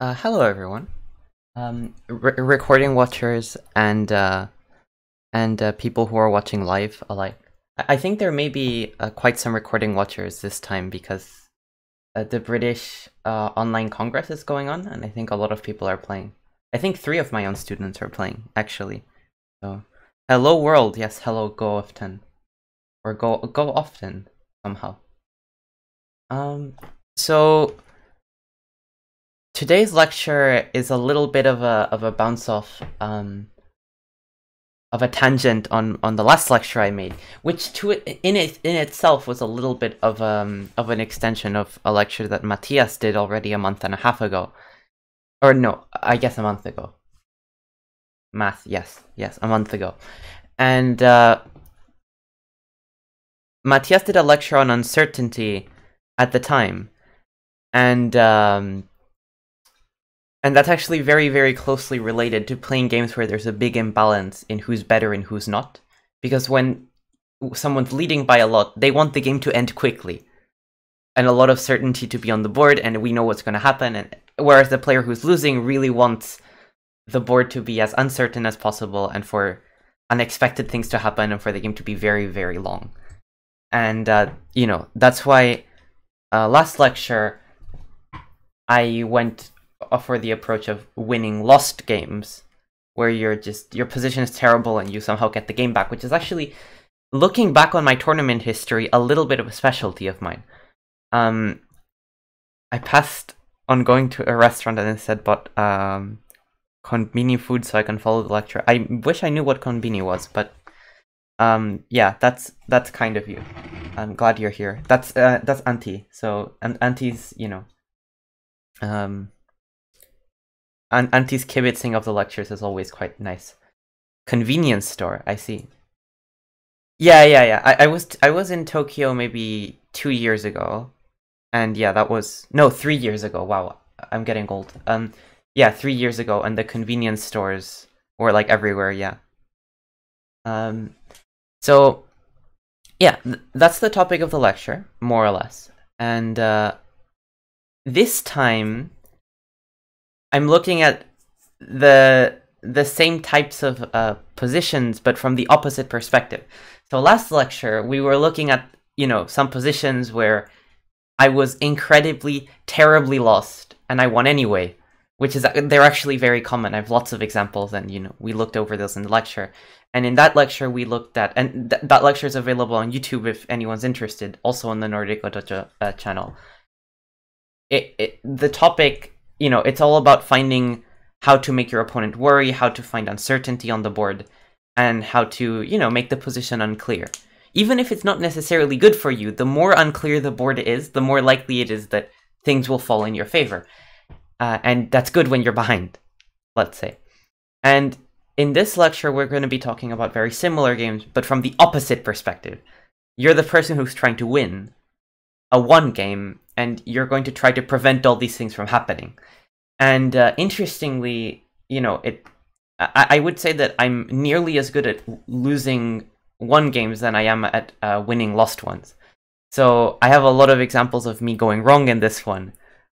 Uh, hello, everyone. Um, re- recording watchers and uh, and uh, people who are watching live alike. I, I think there may be uh, quite some recording watchers this time because uh, the British uh, online congress is going on, and I think a lot of people are playing. I think three of my own students are playing actually. So, hello world. Yes, hello go often, or go go often somehow. Um. So today's lecture is a little bit of a of a bounce off um, of a tangent on on the last lecture I made, which to it in it in itself was a little bit of um of an extension of a lecture that Matthias did already a month and a half ago, or no, I guess a month ago. Math, yes, yes, a month ago, and uh, Matthias did a lecture on uncertainty at the time, and um, and that's actually very, very closely related to playing games where there's a big imbalance in who's better and who's not. Because when someone's leading by a lot, they want the game to end quickly. And a lot of certainty to be on the board, and we know what's going to happen. And whereas the player who's losing really wants the board to be as uncertain as possible and for unexpected things to happen and for the game to be very, very long. And, uh, you know, that's why uh, last lecture I went offer the approach of winning lost games where you're just your position is terrible and you somehow get the game back which is actually looking back on my tournament history a little bit of a specialty of mine. Um i passed on going to a restaurant and instead bought um konbini food so i can follow the lecture. I wish i knew what konbini was but um yeah that's that's kind of you. I'm glad you're here. That's uh, that's auntie so and auntie's you know um and Auntie's kibitzing of the lectures is always quite nice. Convenience store, I see. Yeah, yeah, yeah. I, I was I was in Tokyo maybe two years ago, and yeah, that was no three years ago. Wow, I'm getting old. Um, yeah, three years ago, and the convenience stores were like everywhere. Yeah. Um, so yeah, th that's the topic of the lecture, more or less, and uh, this time I'm looking at the the same types of uh, positions, but from the opposite perspective. So last lecture, we were looking at, you know, some positions where I was incredibly, terribly lost, and I won anyway, which is, they're actually very common. I have lots of examples, and, you know, we looked over those in the lecture. And in that lecture, we looked at, and th that lecture is available on YouTube if anyone's interested, also on the Nordic Go Dojo uh, channel. It, it, the topic you know, it's all about finding how to make your opponent worry, how to find uncertainty on the board, and how to, you know, make the position unclear. Even if it's not necessarily good for you, the more unclear the board is, the more likely it is that things will fall in your favor. Uh, and that's good when you're behind, let's say. And in this lecture, we're going to be talking about very similar games, but from the opposite perspective. You're the person who's trying to win a one game, and you're going to try to prevent all these things from happening. And uh, interestingly, you know, it. I, I, would say that I'm nearly as good at losing one games than I am at uh, winning lost ones. So I have a lot of examples of me going wrong in this one.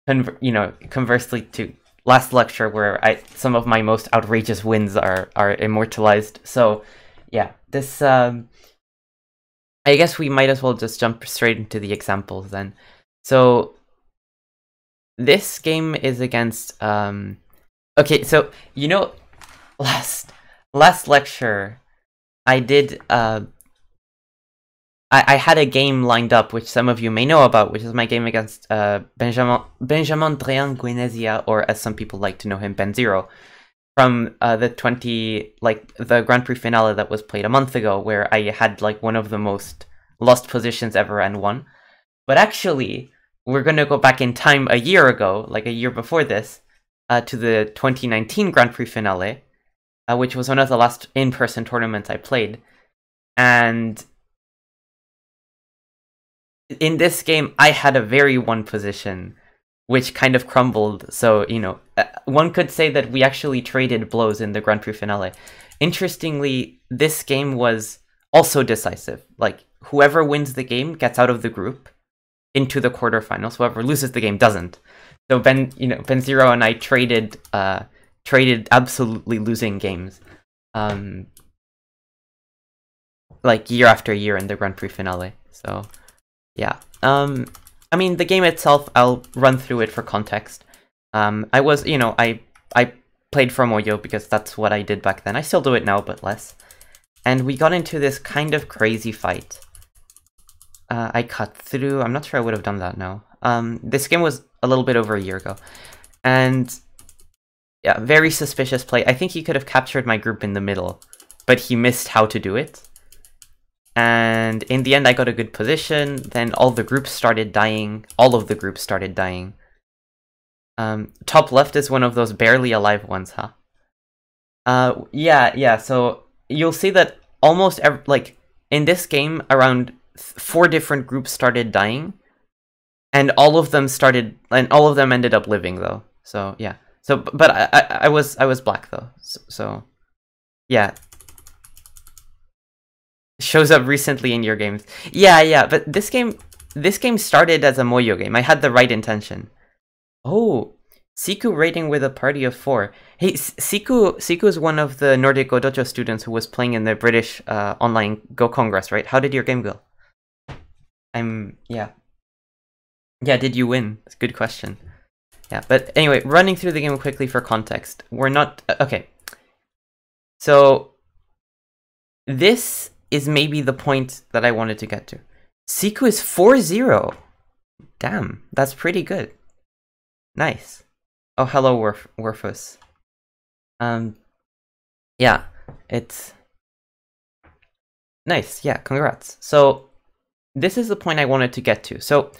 Conver- you know, conversely to last lecture where I some of my most outrageous wins are are immortalized. So yeah, this um, I guess we might as well just jump straight into the examples then. So this game is against um okay, so you know last last lecture I did uh I, I had a game lined up which some of you may know about, which is my game against uh Benjamin Benjamin Drean-Guenaizia, or as some people like to know him, Ben Zero, from uh, the 20 like the Grand Prix finale that was played a month ago, where I had like one of the most lost positions ever and won. But actually, we're going to go back in time a year ago, like a year before this, uh, to the 2019 Grand Prix finale, uh, which was one of the last in-person tournaments I played. And in this game, I had a very one position, which kind of crumbled. So, you know, uh, one could say that we actually traded blows in the Grand Prix finale. Interestingly, this game was also decisive. Like, whoever wins the game gets out of the group into the quarterfinals. Whoever loses the game doesn't. So Ben, you know, Ben Zero and I traded, uh, traded absolutely losing games, um, like year after year in the Grand Prix finale. So, yeah. Um, I mean, the game itself, I'll run through it for context. Um, I was, you know, I I played for Moyo because that's what I did back then. I still do it now, but less. And we got into this kind of crazy fight. Uh, I cut through. I'm not sure I would have done that now. Um, this game was a little bit over a year ago. And yeah, very suspicious play. I think he could have captured my group in the middle, but he missed how to do it. And in the end, I got a good position. Then all the groups started dying. All of the groups started dying. Um, top left is one of those barely alive ones, huh? Uh, yeah, yeah. So you'll see that almost every, like in this game, around four different groups started dying, and all of them started, and all of them ended up living though. So yeah. So, but I, I, I was, I was black though. So, so yeah. Shows up recently in your games. Yeah, yeah. But this game, this game started as a Moyo game. I had the right intention. Oh, Siku rating with a party of four. Hey, Siku, Siku is one of the Nordic Go Dojo students who was playing in the British uh, online Go Congress, right? How did your game go? I'm, yeah. Yeah, did you win? A good question. Yeah, but anyway, running through the game quickly for context. We're not, uh, okay. So, this is maybe the point that I wanted to get to. Siku is 4-0. Damn, that's pretty good. Nice. Oh, hello, Werf Werfus. Um, yeah, it's nice. Yeah, congrats. So, this is the point I wanted to get to. So,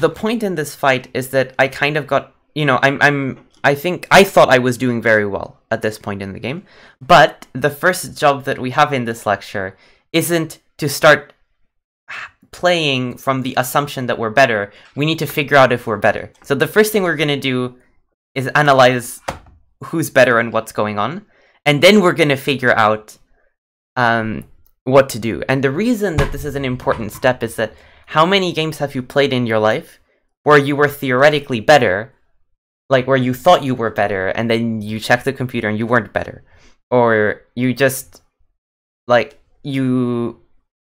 the point in this fight is that I kind of got, you know, I'm, I'm, I think I thought I was doing very well at this point in the game, but the first job that we have in this lecture isn't to start playing from the assumption that we're better, we need to figure out if we're better. So the first thing we're going to do is analyze who's better and what's going on. And then we're going to figure out um, what to do. And the reason that this is an important step is that how many games have you played in your life where you were theoretically better, like where you thought you were better, and then you checked the computer and you weren't better? Or you just, like, you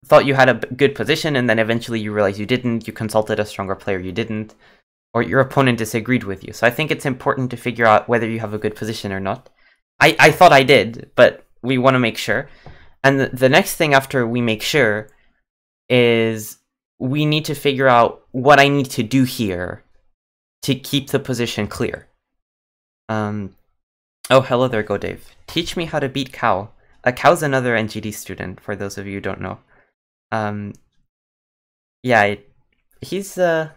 thought you had a good position and then eventually you realized you didn't, you consulted a stronger player, you didn't, or your opponent disagreed with you. So I think it's important to figure out whether you have a good position or not. I, I thought I did, but we want to make sure. And the, next thing after we make sure is we need to figure out what I need to do here to keep the position clear. Um, oh, hello there, Go Dave. Teach me how to beat Cow. A Cow's another NGD student, for those of you who don't know. Um, yeah, he's uh,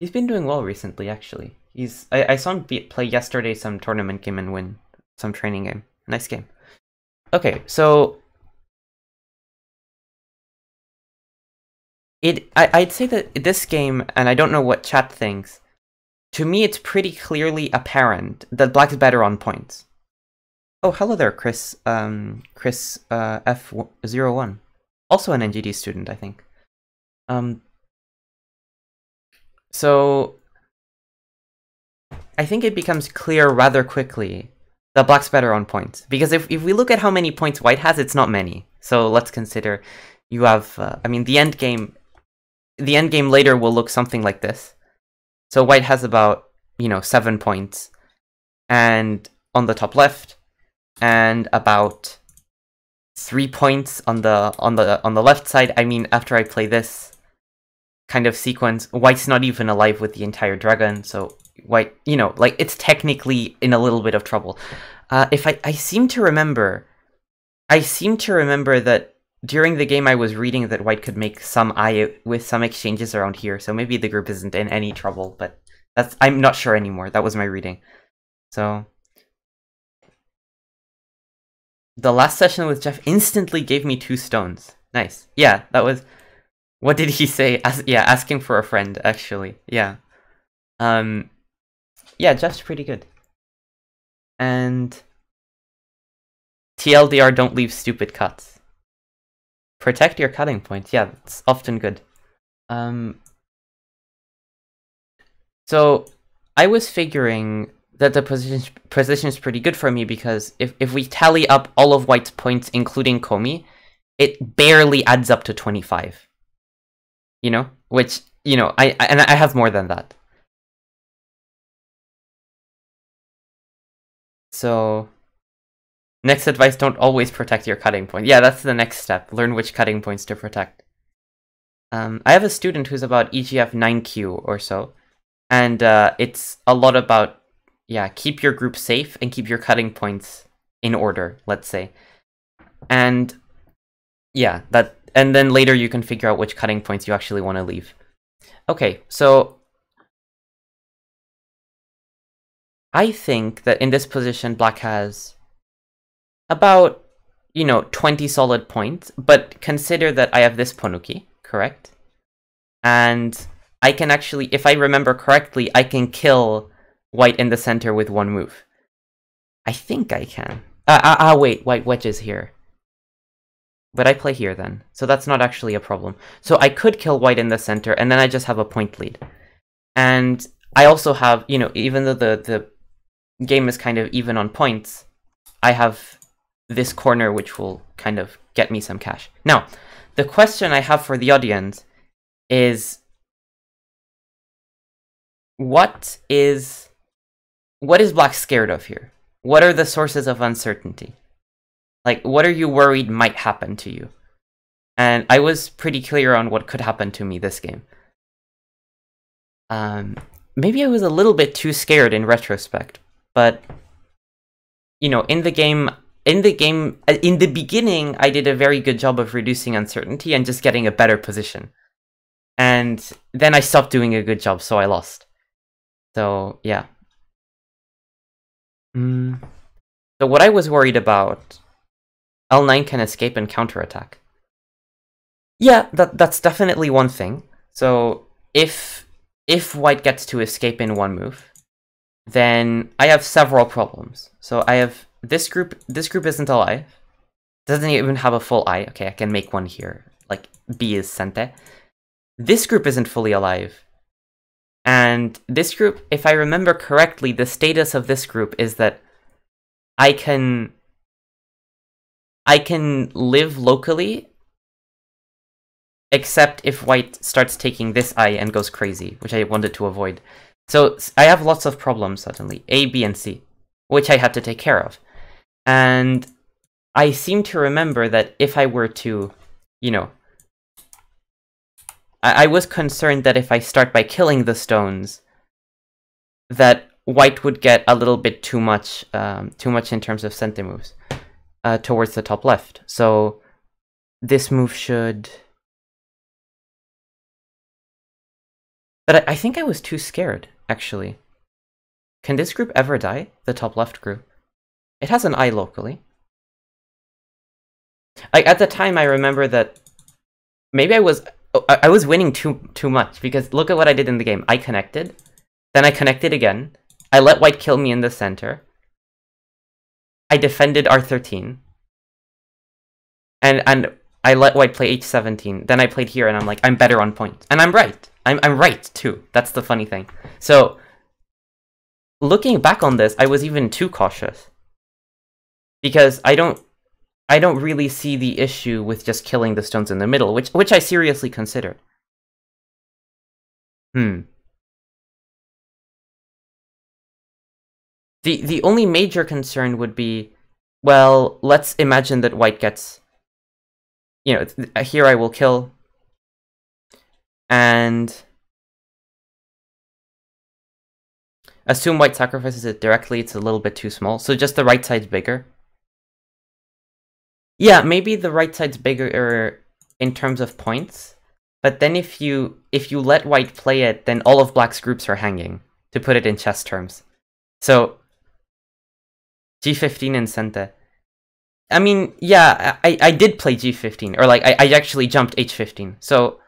he's been doing well recently. Actually, he's I, I saw him be, play yesterday some tournament game and win some training game. Nice game. Okay, so it I, I'd say that this game, and I don't know what chat thinks. To me, it's pretty clearly apparent that Black's better on points. Oh, hello there, Chris. Um, Chris uh, F01 also an NGD student, I think. Um, so I think it becomes clear rather quickly that black's better on points. Because if, if we look at how many points white has, it's not many. So let's consider you have, uh, I mean, the end game, the end game later will look something like this. So white has about, you know, seven points. And on the top left, and about three points on the on the on the left side. I mean, after I play this kind of sequence, White's not even alive with the entire dragon, so White, you know, like it's technically in a little bit of trouble. Uh, if I I seem to remember, I seem to remember that during the game I was reading that White could make some eye with some exchanges around here, so maybe the group isn't in any trouble, but that's I'm not sure anymore. That was my reading. So the last session with Jeff instantly gave me two stones. Nice. Yeah, that was. What did he say? As yeah, asking for a friend. Actually, yeah. Um, yeah, Jeff's pretty good. And TLDR, don't leave stupid cuts. Protect your cutting point. Yeah, it's often good. Um. So I was figuring that the position position is pretty good for me because if, if we tally up all of white's points, including Komi, it barely adds up to 25. You know? Which, you know, I, I and I have more than that. So next advice, don't always protect your cutting point. Yeah, that's the next step. Learn which cutting points to protect. Um, I have a student who's about EGF 9Q or so, and uh, it's a lot about, yeah, keep your group safe and keep your cutting points in order, let's say. And yeah, that, and then later you can figure out which cutting points you actually want to leave. Okay, so I think that in this position, black has about, you know, 20 solid points, but consider that I have this Ponnuki, correct? And I can actually, if I remember correctly, I can kill white in the center with one move. I think I can. Ah, uh, uh, uh, wait, white wedge is here. But I play here then, so that's not actually a problem. So I could kill white in the center, and then I just have a point lead. And I also have, you know, even though the, the game is kind of even on points, I have this corner which will kind of get me some cash. Now, the question I have for the audience is what is what is black scared of here? What are the sources of uncertainty? Like what are you worried might happen to you? And I was pretty clear on what could happen to me this game. Um maybe I was a little bit too scared in retrospect, but you know, in the game in the game, uh, in the beginning, I did a very good job of reducing uncertainty and just getting a better position. And then I stopped doing a good job, so I lost. So, yeah. Mm. So what I was worried about, L9 can escape and counterattack. Yeah, that that's definitely one thing. So if if white gets to escape in one move, then I have several problems. So I have this group, this group isn't alive. Doesn't even have a full eye. Okay, I can make one here. Like, B is Sente. This group isn't fully alive. And this group, if I remember correctly, the status of this group is that I can... I can live locally, except if white starts taking this eye and goes crazy, which I wanted to avoid. So I have lots of problems suddenly, A, B, and C, which I had to take care of. And I seem to remember that if I were to, you know, I, I was concerned that if I start by killing the stones, that white would get a little bit too much, um, too much in terms of center moves uh, towards the top left. So this move should. But I, I think I was too scared, actually. Can this group ever die? The top left group? It has an eye locally. Like at the time, I remember that maybe I was oh, I was winning too too much because look at what I did in the game. I connected, then I connected again. I let white kill me in the center. I defended R13. And and I let white play H17. Then I played here and I'm like, I'm better on point. And I'm right. I'm I'm right too. That's the funny thing. So looking back on this, I was even too cautious because I don't I don't really see the issue with just killing the stones in the middle, which which I seriously considered. Hmm. The the only major concern would be, well, let's imagine that white gets, you know, here I will kill, and assume white sacrifices it directly. It's a little bit too small, so just the right side's bigger. Yeah, maybe the right side's bigger in terms of points, but then if you if you let white play it, then all of black's groups are hanging, to put it in chess terms. So g15 and Sente. I mean, yeah, I, I did play g15, or like, I, I actually jumped h15. So,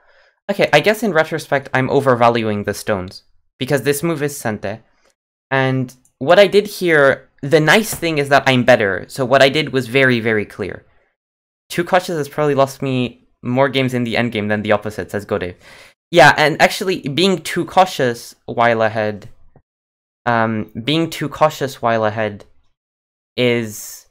okay, I guess in retrospect, I'm overvaluing the stones, because this move is Sente, and what I did here, the nice thing is that I'm better, so what I did was very, very clear. Too cautious has probably lost me more games in the endgame than the opposite, says Godave. Yeah, and actually, being too cautious while ahead um, being too cautious while ahead is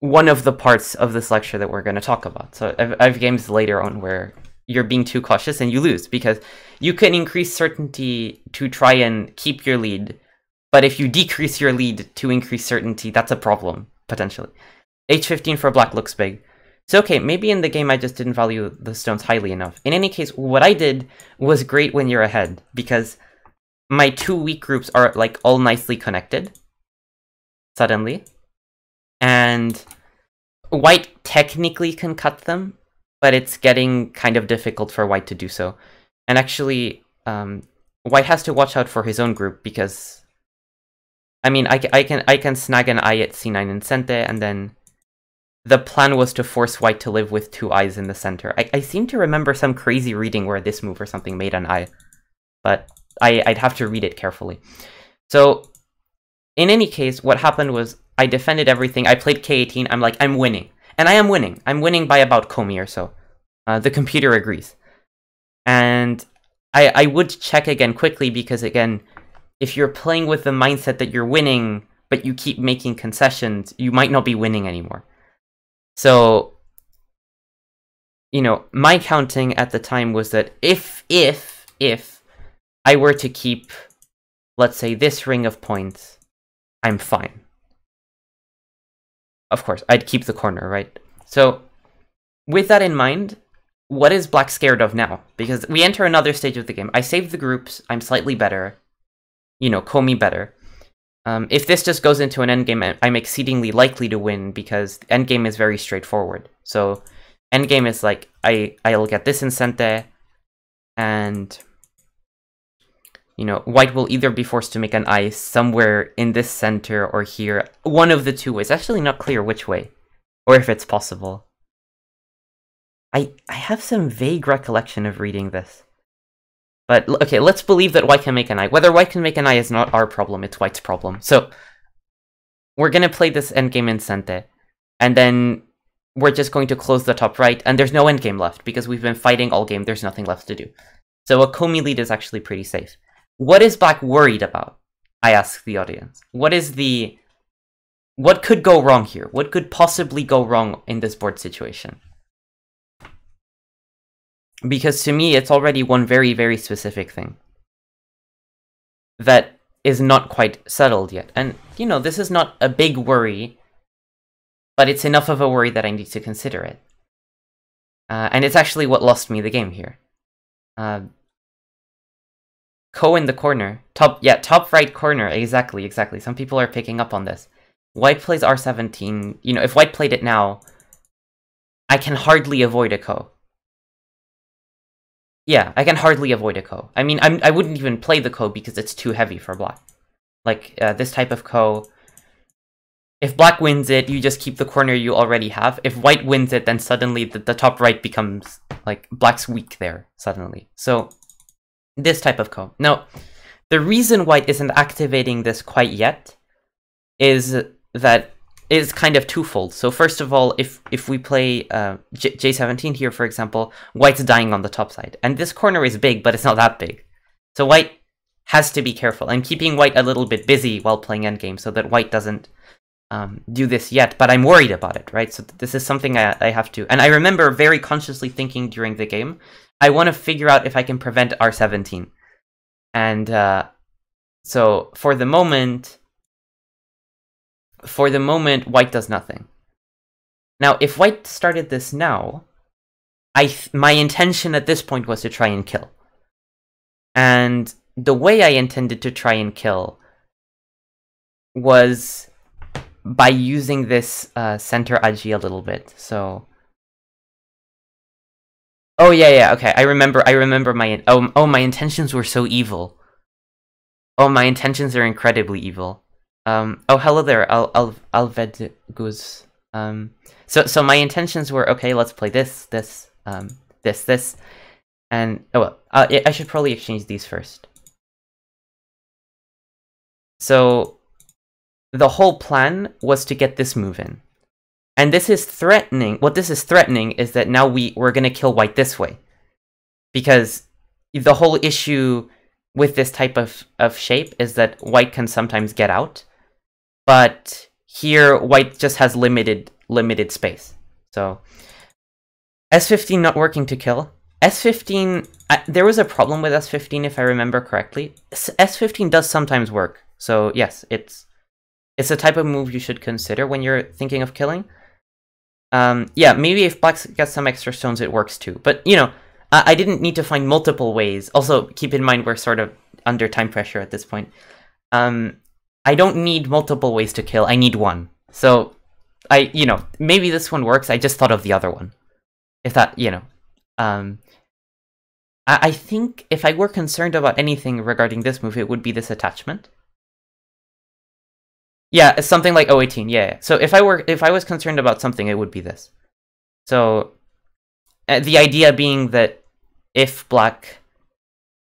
one of the parts of this lecture that we're going to talk about. So I have games later on where you're being too cautious and you lose because you can increase certainty to try and keep your lead, but if you decrease your lead to increase certainty, that's a problem, potentially. H15 for black looks big. So okay, maybe in the game I just didn't value the stones highly enough. In any case, what I did was great when you're ahead, because my two weak groups are like all nicely connected, suddenly. And white technically can cut them, but it's getting kind of difficult for white to do so. And actually, um, white has to watch out for his own group because, I mean, I, I can I can snag an eye at c9 in sente, and then the plan was to force white to live with two eyes in the center. I, I seem to remember some crazy reading where this move or something made an eye, but I, I'd have to read it carefully. So, in any case, what happened was I defended everything. I played K18. I'm like, I'm winning. And I am winning. I'm winning by about komi or so. Uh, the computer agrees. And I, I would check again quickly because, again, if you're playing with the mindset that you're winning, but you keep making concessions, you might not be winning anymore. So, you know, my counting at the time was that if, if, if I were to keep, let's say, this ring of points, I'm fine. Of course, I'd keep the corner, right? So, with that in mind, what is Black scared of now? Because we enter another stage of the game. I save the groups, I'm slightly better. You know, Komi better. Um, if this just goes into an endgame, I'm exceedingly likely to win because endgame is very straightforward. So endgame is like, I, I'll get this in Sente, and you know, white will either be forced to make an eye somewhere in this center or here. One of the two ways. Actually not clear which way, or if it's possible. I, I have some vague recollection of reading this. But, okay, let's believe that white can make an eye. Whether white can make an eye is not our problem, it's white's problem. So, we're gonna play this endgame in Sente, and then we're just going to close the top right, and there's no endgame left, because we've been fighting all game, there's nothing left to do. So a Komi lead is actually pretty safe. What is black worried about? I ask the audience. What is the... What could go wrong here? What could possibly go wrong in this board situation? Because to me, it's already one very, very specific thing that is not quite settled yet. And, you know, this is not a big worry, but it's enough of a worry that I need to consider it. Uh, and it's actually what lost me the game here. Uh, Ko in the corner. Top, yeah, top right corner. Exactly, exactly. Some people are picking up on this. White plays R17. You know, if White played it now, I can hardly avoid a Ko. Yeah, I can hardly avoid a Ko. I mean, I'm, I wouldn't even play the Ko because it's too heavy for black. Like, uh, this type of Ko, If black wins it, you just keep the corner you already have. If white wins it, then suddenly the, the top right becomes, like, black's weak there, suddenly. So, this type of Ko. Now, the reason white isn't activating this quite yet is that is kind of twofold. So first of all, if if we play uh, J 17 here, for example, white's dying on the top side. And this corner is big, but it's not that big. So white has to be careful. I'm keeping white a little bit busy while playing endgame so that white doesn't um, do this yet, but I'm worried about it, right? So this is something I, I have to... And I remember very consciously thinking during the game, I want to figure out if I can prevent R17. And uh, so for the moment, for the moment, white does nothing. Now, if white started this now, I my intention at this point was to try and kill. And the way I intended to try and kill was by using this uh, center aji a little bit. So, oh yeah, yeah, okay. I remember. I remember my oh oh my intentions were so evil. Oh, my intentions are incredibly evil. Um, oh, hello there, Al Al Alvedguz. Um, so, so my intentions were, okay, let's play this, this, um, this, this, and, oh, well, uh, I should probably exchange these first. So, the whole plan was to get this move in. And this is threatening, what this is threatening is that now we, we're gonna kill white this way. Because the whole issue with this type of, of shape is that white can sometimes get out, but here white just has limited limited space. So S15 not working to kill. S15, I, there was a problem with S15 if I remember correctly. S15 does sometimes work. So yes, it's it's a type of move you should consider when you're thinking of killing. Um, yeah, maybe if black gets some extra stones, it works too. But, you know, I, I didn't need to find multiple ways. Also, keep in mind we're sort of under time pressure at this point. Um, I don't need multiple ways to kill, I need one. So, I, you know, maybe this one works, I just thought of the other one. If that, you know. Um, I, I think if I were concerned about anything regarding this move, it would be this attachment. Yeah, something like 018. Yeah. So if I were if I was concerned about something, it would be this. So uh, the idea being that if black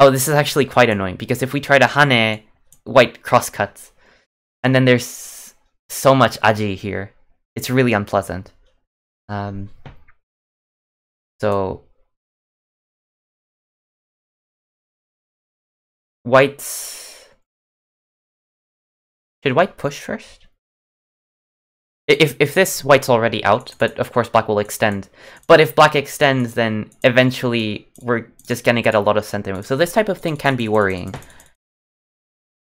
Oh, this is actually quite annoying because if we try to hane, white crosscuts. And then there's so much aji here. It's really unpleasant. Um so white's should white push first? If, if this white's already out, but of course black will extend. But if black extends, then eventually we're just gonna get a lot of center moves. So this type of thing can be worrying.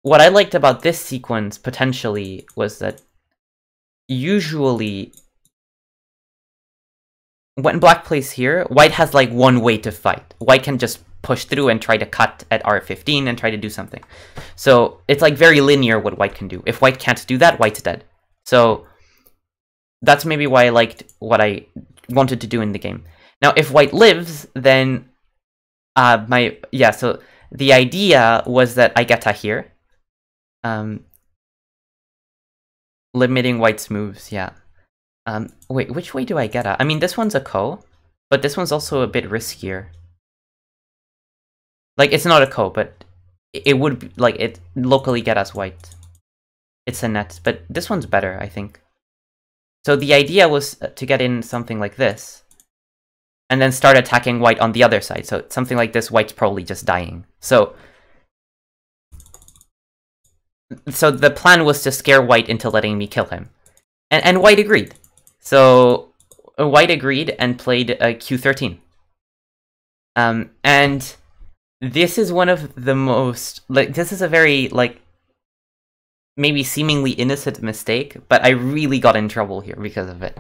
What I liked about this sequence, potentially, was that usually when black plays here, white has like one way to fight. White can just push through and try to cut at R15 and try to do something. So it's like very linear what white can do. If white can't do that, white's dead. So that's maybe why I liked what I wanted to do in the game. Now, if white lives, then uh, my yeah. So the idea was that I get a here, um, limiting white's moves. Yeah. Um, wait, which way do I get at? I mean, this one's a ko, but this one's also a bit riskier. Like, it's not a ko, but it would, like, it locally get us white. It's a net, but this one's better, I think. So the idea was uh, to get in something like this, and then start attacking white on the other side. So something like this, white's probably just dying. So, so the plan was to scare white into letting me kill him. And, and white agreed. So uh, white agreed and played a Q13. Um, and this is one of the most like this is a very like maybe seemingly innocent mistake, but I really got in trouble here because of it.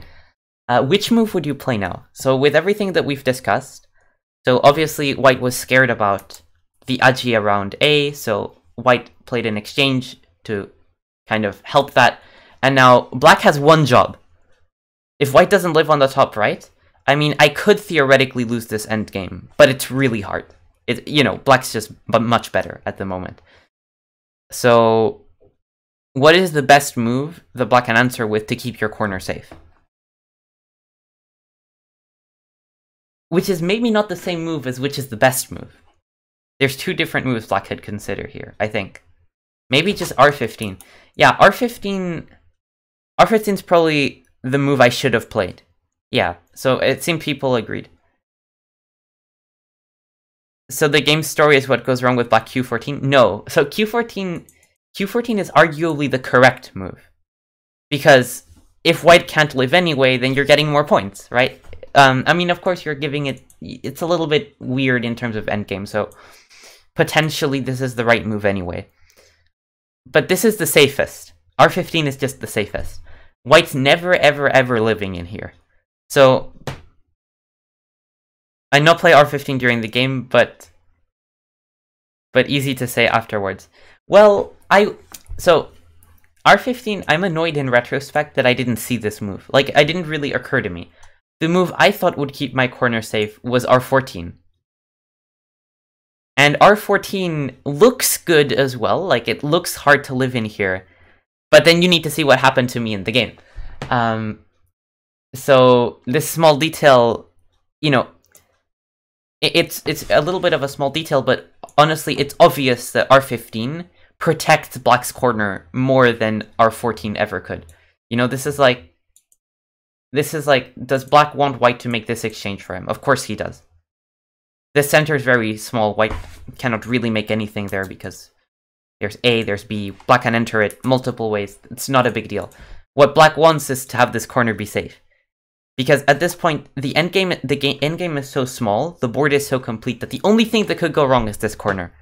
Uh, which move would you play now? So with everything that we've discussed, so obviously white was scared about the Aji around A, so white played an exchange to kind of help that, and now black has one job. If white doesn't live on the top right, I mean, I could theoretically lose this endgame, but it's really hard it you know black's just but much better at the moment. So, what is the best move the black can answer with to keep your corner safe? Which is maybe not the same move as which is the best move. There's two different moves black could consider here, I think. Maybe just R15. Yeah, R15... R15 is probably the move I should have played. Yeah, so it seemed people agreed. So the game story is what goes wrong with black q14? No. So q14 q14 is arguably the correct move. Because if white can't live anyway, then you're getting more points, right? Um, I mean, of course, you're giving it... It's a little bit weird in terms of endgame, so potentially this is the right move anyway. But this is the safest. R15 is just the safest. White's never, ever, ever living in here. So I not play R15 during the game, but but easy to say afterwards. Well, I so R15, I'm annoyed in retrospect that I didn't see this move. Like, it didn't really occur to me. The move I thought would keep my corner safe was R14. And R14 looks good as well, like, it looks hard to live in here. But then you need to see what happened to me in the game. Um, so, this small detail, you know, it's it's a little bit of a small detail, but honestly, it's obvious that R15 protects Black's corner more than R14 ever could. You know, this is like, this is like, does Black want White to make this exchange for him? Of course he does. the center is very small. White cannot really make anything there because there's A, there's B. Black can enter it multiple ways. It's not a big deal. What black wants is to have this corner be safe. Because at this point, the end game, the game, end game is so small, the board is so complete that the only thing that could go wrong is this corner.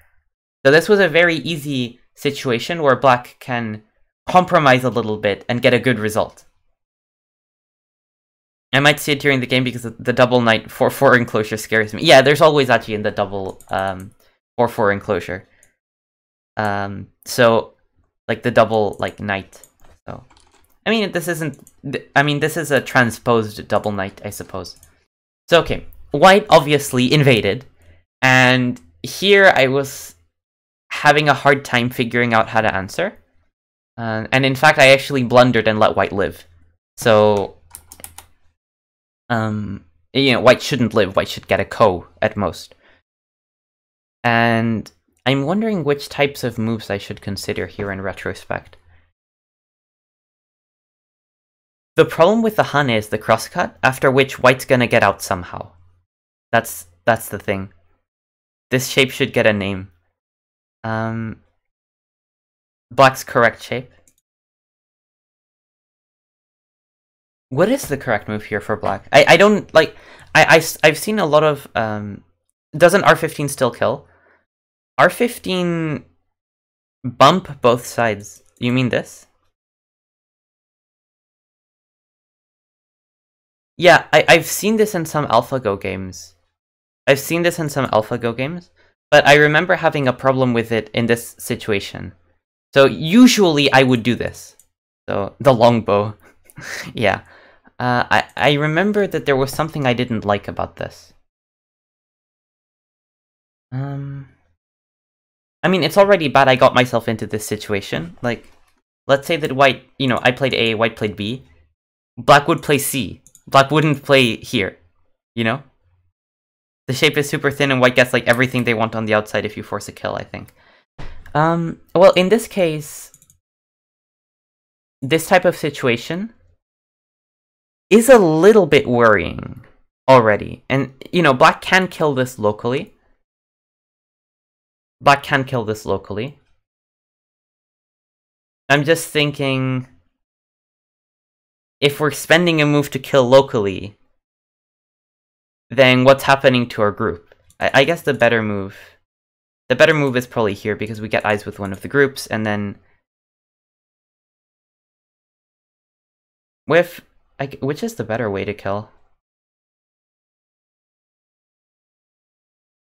So this was a very easy situation where black can compromise a little bit and get a good result. I might see it during the game because the double knight 4-4 enclosure scares me. Yeah, there's always actually in the double 4-4 um, enclosure. Um, so, like the double, like, knight. So, I mean, this isn't, I mean, this is a transposed double knight, I suppose. So, okay, white obviously invaded, and here I was having a hard time figuring out how to answer. Uh, and in fact, I actually blundered and let white live. So, um, you know, white shouldn't live. White should get a ko at most. And I'm wondering which types of moves I should consider here in retrospect. The problem with the Hane is the crosscut, after which white's gonna get out somehow. That's that's the thing. This shape should get a name. Um, Black's correct shape. What is the correct move here for black? I, I don't, like, I, I, I've seen a lot of, um, doesn't R15 still kill? R15 bump both sides. You mean this? Yeah, I, I've seen this in some AlphaGo games. I've seen this in some AlphaGo games, but I remember having a problem with it in this situation. So usually I would do this. So the longbow. yeah. Uh, I, I remember that there was something I didn't like about this. Um, I mean, it's already bad I got myself into this situation. Like, let's say that white, you know, I played A, white played B. Black would play C. Black wouldn't play here, you know? The shape is super thin and white gets like everything they want on the outside if you force a kill, I think. Um, well, in this case, this type of situation is a little bit worrying already. And, you know, black can kill this locally. Black can kill this locally. I'm just thinking... If we're spending a move to kill locally, then what's happening to our group? I, I guess the better move the better move is probably here because we get eyes with one of the groups, and then with I, which is the better way to kill?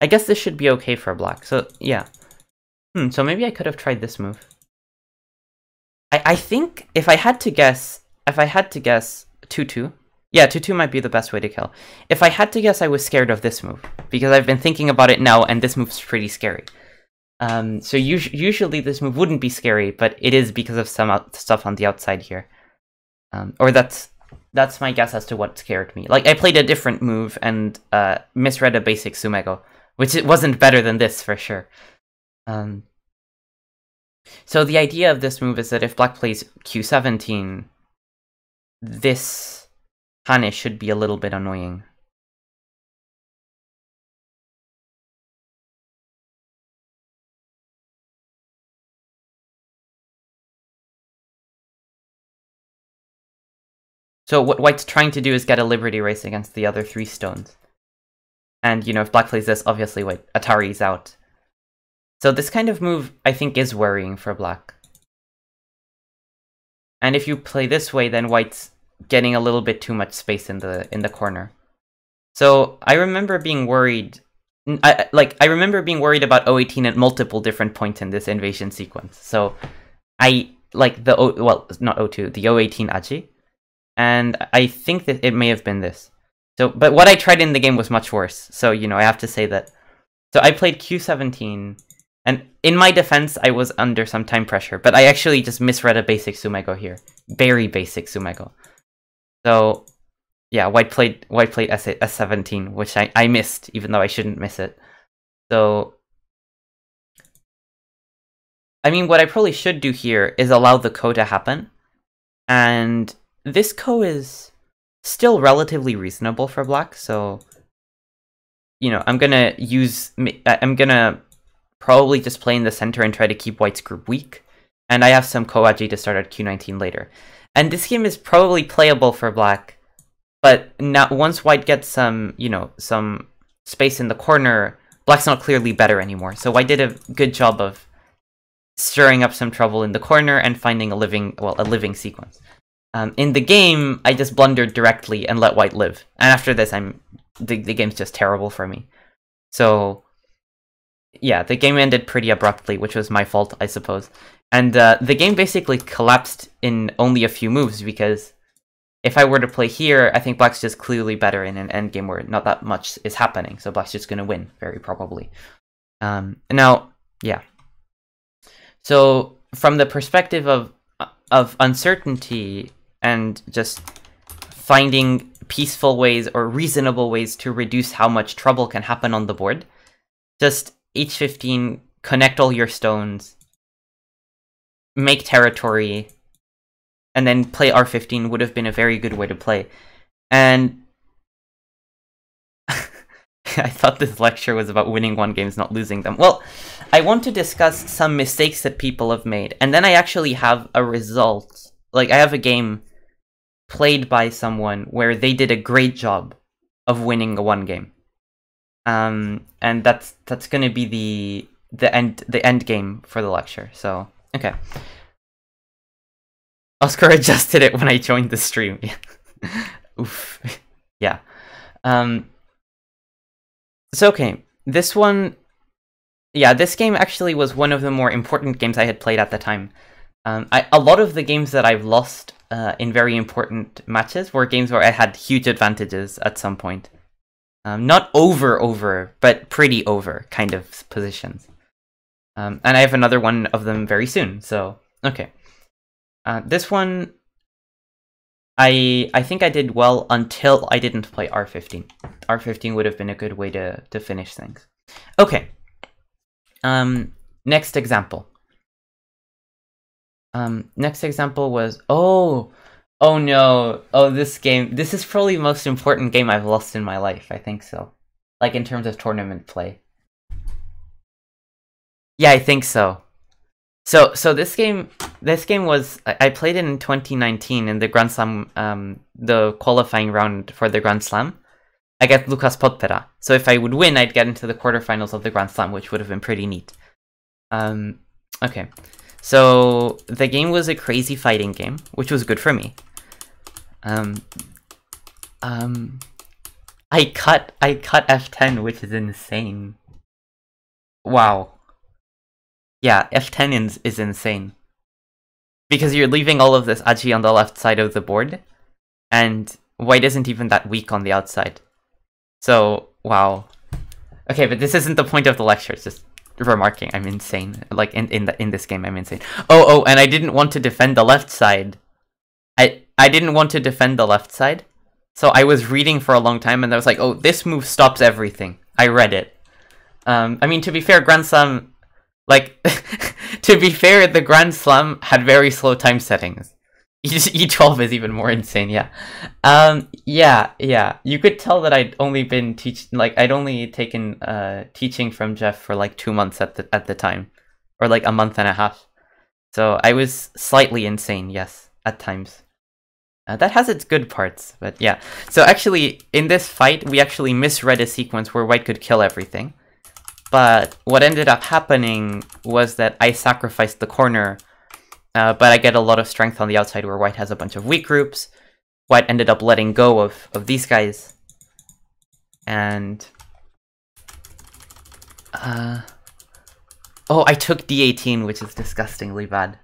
I guess this should be okay for a black. So yeah. Hmm, so maybe I could have tried this move. I, I think if I had to guess, if I had to guess 2-2, yeah, 2-2 might be the best way to kill. If I had to guess, I was scared of this move, because I've been thinking about it now, and this move's pretty scary. Um, so us usually this move wouldn't be scary, but it is because of some stuff on the outside here. Um, or that's that's my guess as to what scared me. Like, I played a different move and uh, misread a basic Tsumego, which it wasn't better than this, for sure. Um, so the idea of this move is that if black plays q17, this Hane should be a little bit annoying. So what White's trying to do is get a Liberty race against the other three stones. And, you know, if Black plays this, obviously, White, Atari's out. So this kind of move, I think, is worrying for Black. And if you play this way, then White's getting a little bit too much space in the in the corner. So I remember being worried. I, like I remember being worried about 018 at multiple different points in this invasion sequence. So I like the o, well not O2 the 018 Aji, and I think that it may have been this. So but what I tried in the game was much worse. So you know I have to say that. So I played Q17 and in my defense, I was under some time pressure, but I actually just misread a basic Tsumego here. Very basic Tsumego. So yeah, white played white played S S17, which I, I missed, even though I shouldn't miss it. So I mean what I probably should do here is allow the ko to happen. And this ko is still relatively reasonable for black, so you know, I'm gonna use, I'm gonna probably just play in the center and try to keep white's group weak. And I have some Kowaji to start at Q19 later. And this game is probably playable for black, but now once white gets some, you know, some space in the corner, black's not clearly better anymore. So white did a good job of stirring up some trouble in the corner and finding a living, well, a living sequence. Um, in the game, I just blundered directly and let white live. And after this, I'm the, the game's just terrible for me. So, yeah, the game ended pretty abruptly, which was my fault, I suppose. And uh, the game basically collapsed in only a few moves because if I were to play here, I think black's just clearly better in an endgame where not that much is happening, so black's just going to win, very probably. Um, now, yeah. So, from the perspective of of uncertainty and just finding peaceful ways or reasonable ways to reduce how much trouble can happen on the board. Just h15, connect all your stones, make territory, and then play r15 would have been a very good way to play. And I thought this lecture was about winning one games, not losing them. Well, I want to discuss some mistakes that people have made, and then I actually have a result. Like, I have a game played by someone where they did a great job of winning a one game. Um, and that's that's gonna be the the end the end game for the lecture. So okay. Oscar adjusted it when I joined the stream. Oof. yeah. Um. So okay, this one. Yeah, this game actually was one of the more important games I had played at the time. Um, I, a lot of the games that I've lost uh, in very important matches were games where I had huge advantages at some point. Um, not over over, but pretty over kind of positions. Um, and I have another one of them very soon. So okay, uh, this one, I I think I did well until I didn't play R15. R15 would have been a good way to to finish things. Okay. Um, next example. Um, next example was, oh, oh no, oh this game, this is probably the most important game I've lost in my life, I think so. Like in terms of tournament play. Yeah, I think so. So, so this game, this game was, I played it in 2019 in the Grand Slam, um, the qualifying round for the Grand Slam. I get Lucas Podpera. So if I would win, I'd get into the quarterfinals of the Grand Slam, which would have been pretty neat. Um, okay. So the game was a crazy fighting game, which was good for me. Um, um, I cut I cut F10, which is insane. Wow. Yeah, F10 is, is insane. Because you're leaving all of this aji on the left side of the board, and white isn't even that weak on the outside. So, wow. Okay, but this isn't the point of the lecture, it's just remarking I'm insane. Like in in the in this game I'm insane. Oh oh, and I didn't want to defend the left side. I I didn't want to defend the left side. So I was reading for a long time and I was like, "Oh, this move stops everything." I read it. Um I mean to be fair, Grand Slam like to be fair, the Grand Slam had very slow time settings. E12 is even more insane, yeah. Um, yeah, yeah. You could tell that I'd only been teach like I'd only taken uh teaching from Jeff for like two months at the at the time, or like a month and a half. So I was slightly insane, yes, at times. Uh, that has its good parts, but yeah. So actually, in this fight, we actually misread a sequence where White could kill everything. But what ended up happening was that I sacrificed the corner uh, but I get a lot of strength on the outside where white has a bunch of weak groups. White ended up letting go of, of these guys. And... Uh, oh, I took d18, which is disgustingly bad.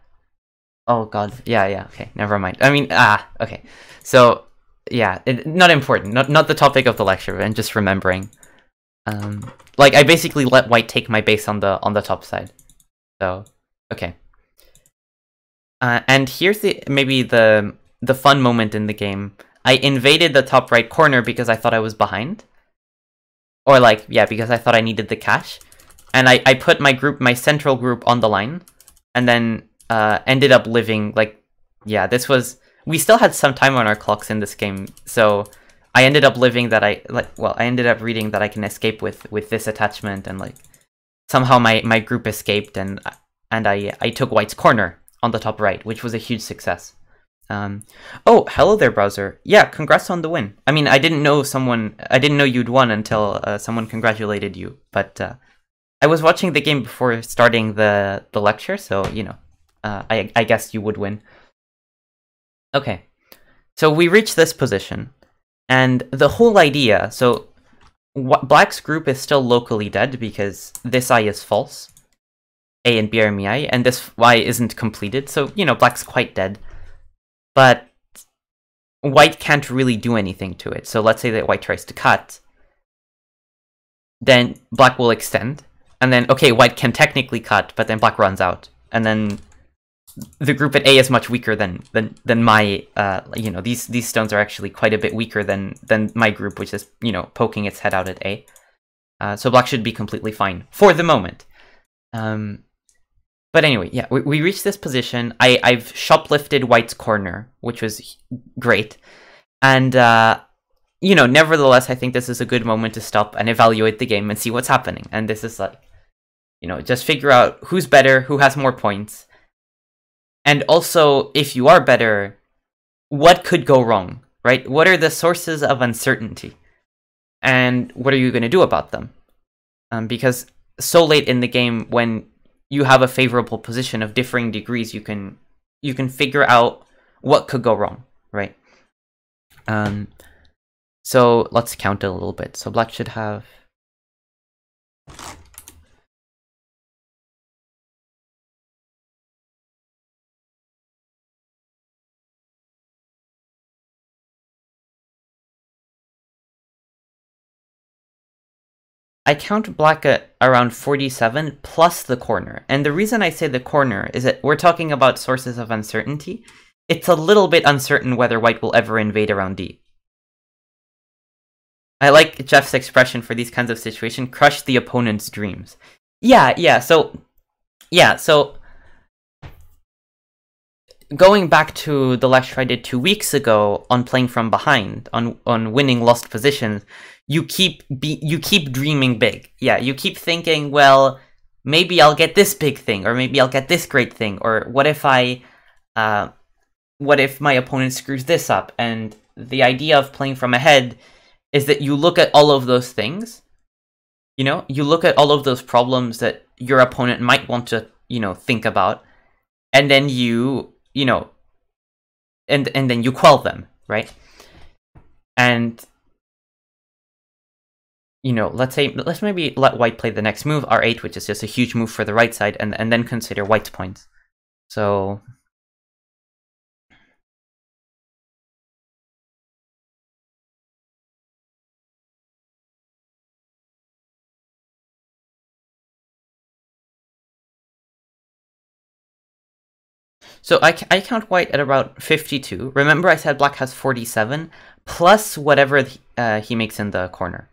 Oh god, yeah, yeah, okay, never mind. I mean, ah, okay. So, yeah, it, not important, not, not the topic of the lecture, and just remembering. Um, like, I basically let white take my base on the on the top side. So, okay. Uh, and here's the maybe the the fun moment in the game. I invaded the top right corner because I thought I was behind. Or like, yeah, because I thought I needed the cash. And I, I put my group, my central group on the line. And then uh, ended up living, like, yeah, this was... We still had some time on our clocks in this game. So I ended up living that I like. Well, I ended up reading that I can escape with with this attachment, and like somehow my my group escaped, and and I I took White's corner on the top right, which was a huge success. Um, oh, hello there, browser. Yeah, congrats on the win. I mean, I didn't know someone. I didn't know you'd won until uh, someone congratulated you. But uh, I was watching the game before starting the the lecture, so you know, uh, I I guess you would win. Okay, so we reach this position, and the whole idea. So, Black's group is still locally dead because this eye is false. A and B are miai, and this Y isn't completed, so you know Black's quite dead but white can't really do anything to it. So let's say that white tries to cut, then black will extend, and then, okay, white can technically cut, but then black runs out. And then the group at A is much weaker than than than my uh you know these these stones are actually quite a bit weaker than than my group which is you know poking its head out at A. Uh, so black should be completely fine for the moment. Um, but anyway, yeah, we, we reached this position. I, I've shoplifted White's corner, which was great. And, uh, you know, nevertheless, I think this is a good moment to stop and evaluate the game and see what's happening. And this is like, you know, just figure out who's better, who has more points. And also, if you are better, what could go wrong, right? What are the sources of uncertainty? And what are you going to do about them? Um, because so late in the game, when you have a favorable position of differing degrees, you can you can figure out what could go wrong, right? Um, so let's count it a little bit. So black should have I count black at around 47 plus the corner. And the reason I say the corner is that we're talking about sources of uncertainty. It's a little bit uncertain whether white will ever invade around D. I like Jeff's expression for these kinds of situations, crush the opponent's dreams. Yeah, yeah, so, yeah, so, going back to the lecture I did two weeks ago on playing from behind, on, on winning lost positions, you keep be you keep dreaming big. Yeah, you keep thinking, well, maybe I'll get this big thing, or maybe I'll get this great thing, or what if I, uh, what if my opponent screws this up? And the idea of playing from ahead is that you look at all of those things. You know, you look at all of those problems that your opponent might want to, you know, think about, and then you, you know, and and then you quell them, right? And you know, let's say, let's maybe let white play the next move, r8, which is just a huge move for the right side, and, and then consider white's points. So... So I, I count white at about 52. Remember I said black has 47, plus whatever uh, he makes in the corner.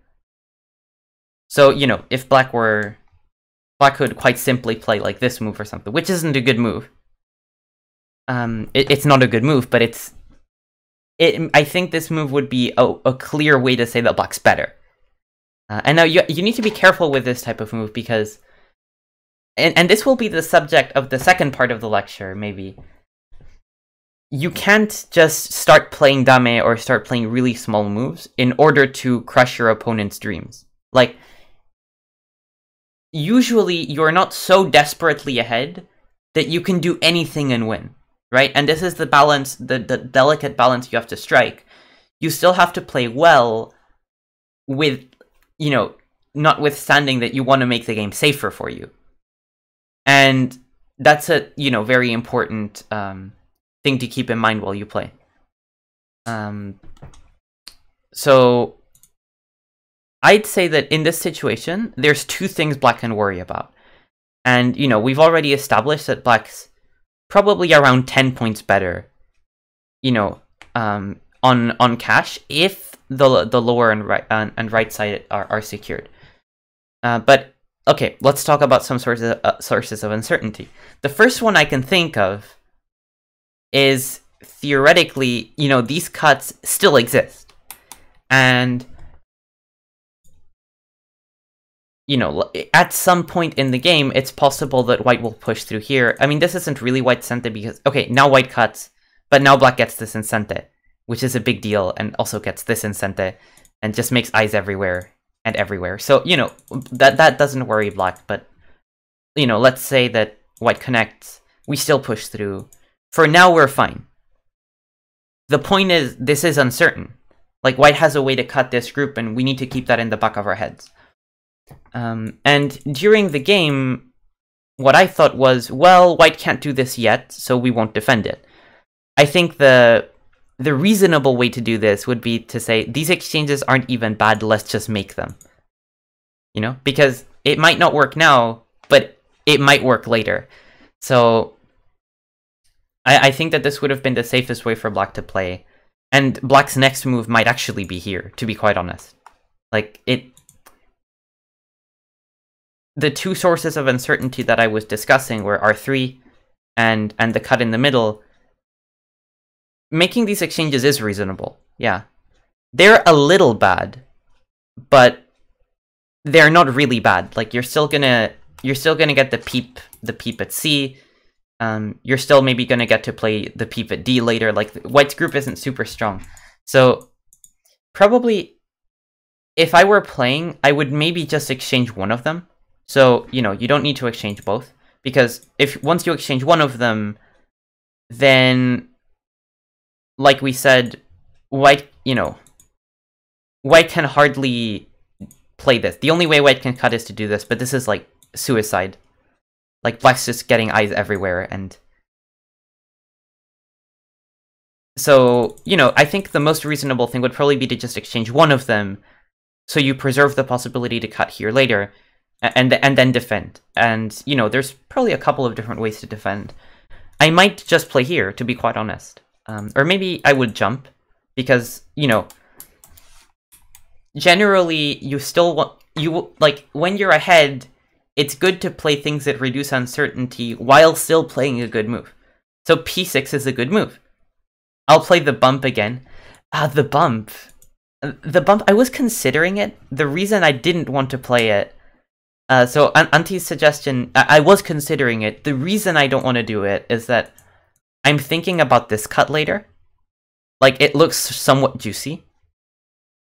So, you know, if black were... Black could quite simply play like this move or something, which isn't a good move. Um, it, it's not a good move, but it's... It, I think this move would be a, a clear way to say that black's better. Uh, and now you, you need to be careful with this type of move because... And, and this will be the subject of the second part of the lecture, maybe. You can't just start playing dame or start playing really small moves in order to crush your opponent's dreams. Like, usually you're not so desperately ahead that you can do anything and win, right? And this is the balance, the, the delicate balance you have to strike. You still have to play well with, you know, notwithstanding that you want to make the game safer for you. And that's a, you know, very important um, thing to keep in mind while you play. Um, so I'd say that in this situation, there's two things Black can worry about. And, you know, we've already established that Black's probably around 10 points better, you know, um, on on cash if the the lower and right uh, and right side are, are secured. Uh, but okay, let's talk about some sources of, uh, sources of uncertainty. The first one I can think of is theoretically, you know, these cuts still exist. And you know, at some point in the game, it's possible that white will push through here. I mean, this isn't really white sente because, okay, now white cuts, but now black gets this in sente, which is a big deal, and also gets this in sente, and just makes eyes everywhere and everywhere. So, you know, that, that doesn't worry black, but, you know, let's say that white connects, we still push through. For now, we're fine. The point is, this is uncertain. Like, white has a way to cut this group, and we need to keep that in the back of our heads. Um, and during the game, what I thought was, well, white can't do this yet, so we won't defend it. I think the the reasonable way to do this would be to say, these exchanges aren't even bad, let's just make them. You know? Because it might not work now, but it might work later. So I, I think that this would have been the safest way for black to play. And black's next move might actually be here, to be quite honest. Like, it the two sources of uncertainty that I was discussing were R3 and and the cut in the middle. Making these exchanges is reasonable. Yeah. They're a little bad, but they're not really bad. Like you're still gonna you're still gonna get the peep the peep at C. Um, you're still maybe gonna get to play the peep at D later. Like White's group isn't super strong, so probably if I were playing, I would maybe just exchange one of them so, you know, you don't need to exchange both because if once you exchange one of them, then like we said, white, you know, white can hardly play this. The only way white can cut is to do this, but this is like suicide. Like black's just getting eyes everywhere and so, you know, I think the most reasonable thing would probably be to just exchange one of them so you preserve the possibility to cut here later and and then defend. And you know, there's probably a couple of different ways to defend. I might just play here, to be quite honest, um, or maybe I would jump because you know, generally you still want you like when you're ahead. It's good to play things that reduce uncertainty while still playing a good move. So p6 is a good move. I'll play the bump again. Ah, the bump. The bump, I was considering it. The reason I didn't want to play it uh, so Anti's suggestion, I-, I was considering it. The reason I don't want to do it is that I'm thinking about this cut later. Like it looks somewhat juicy.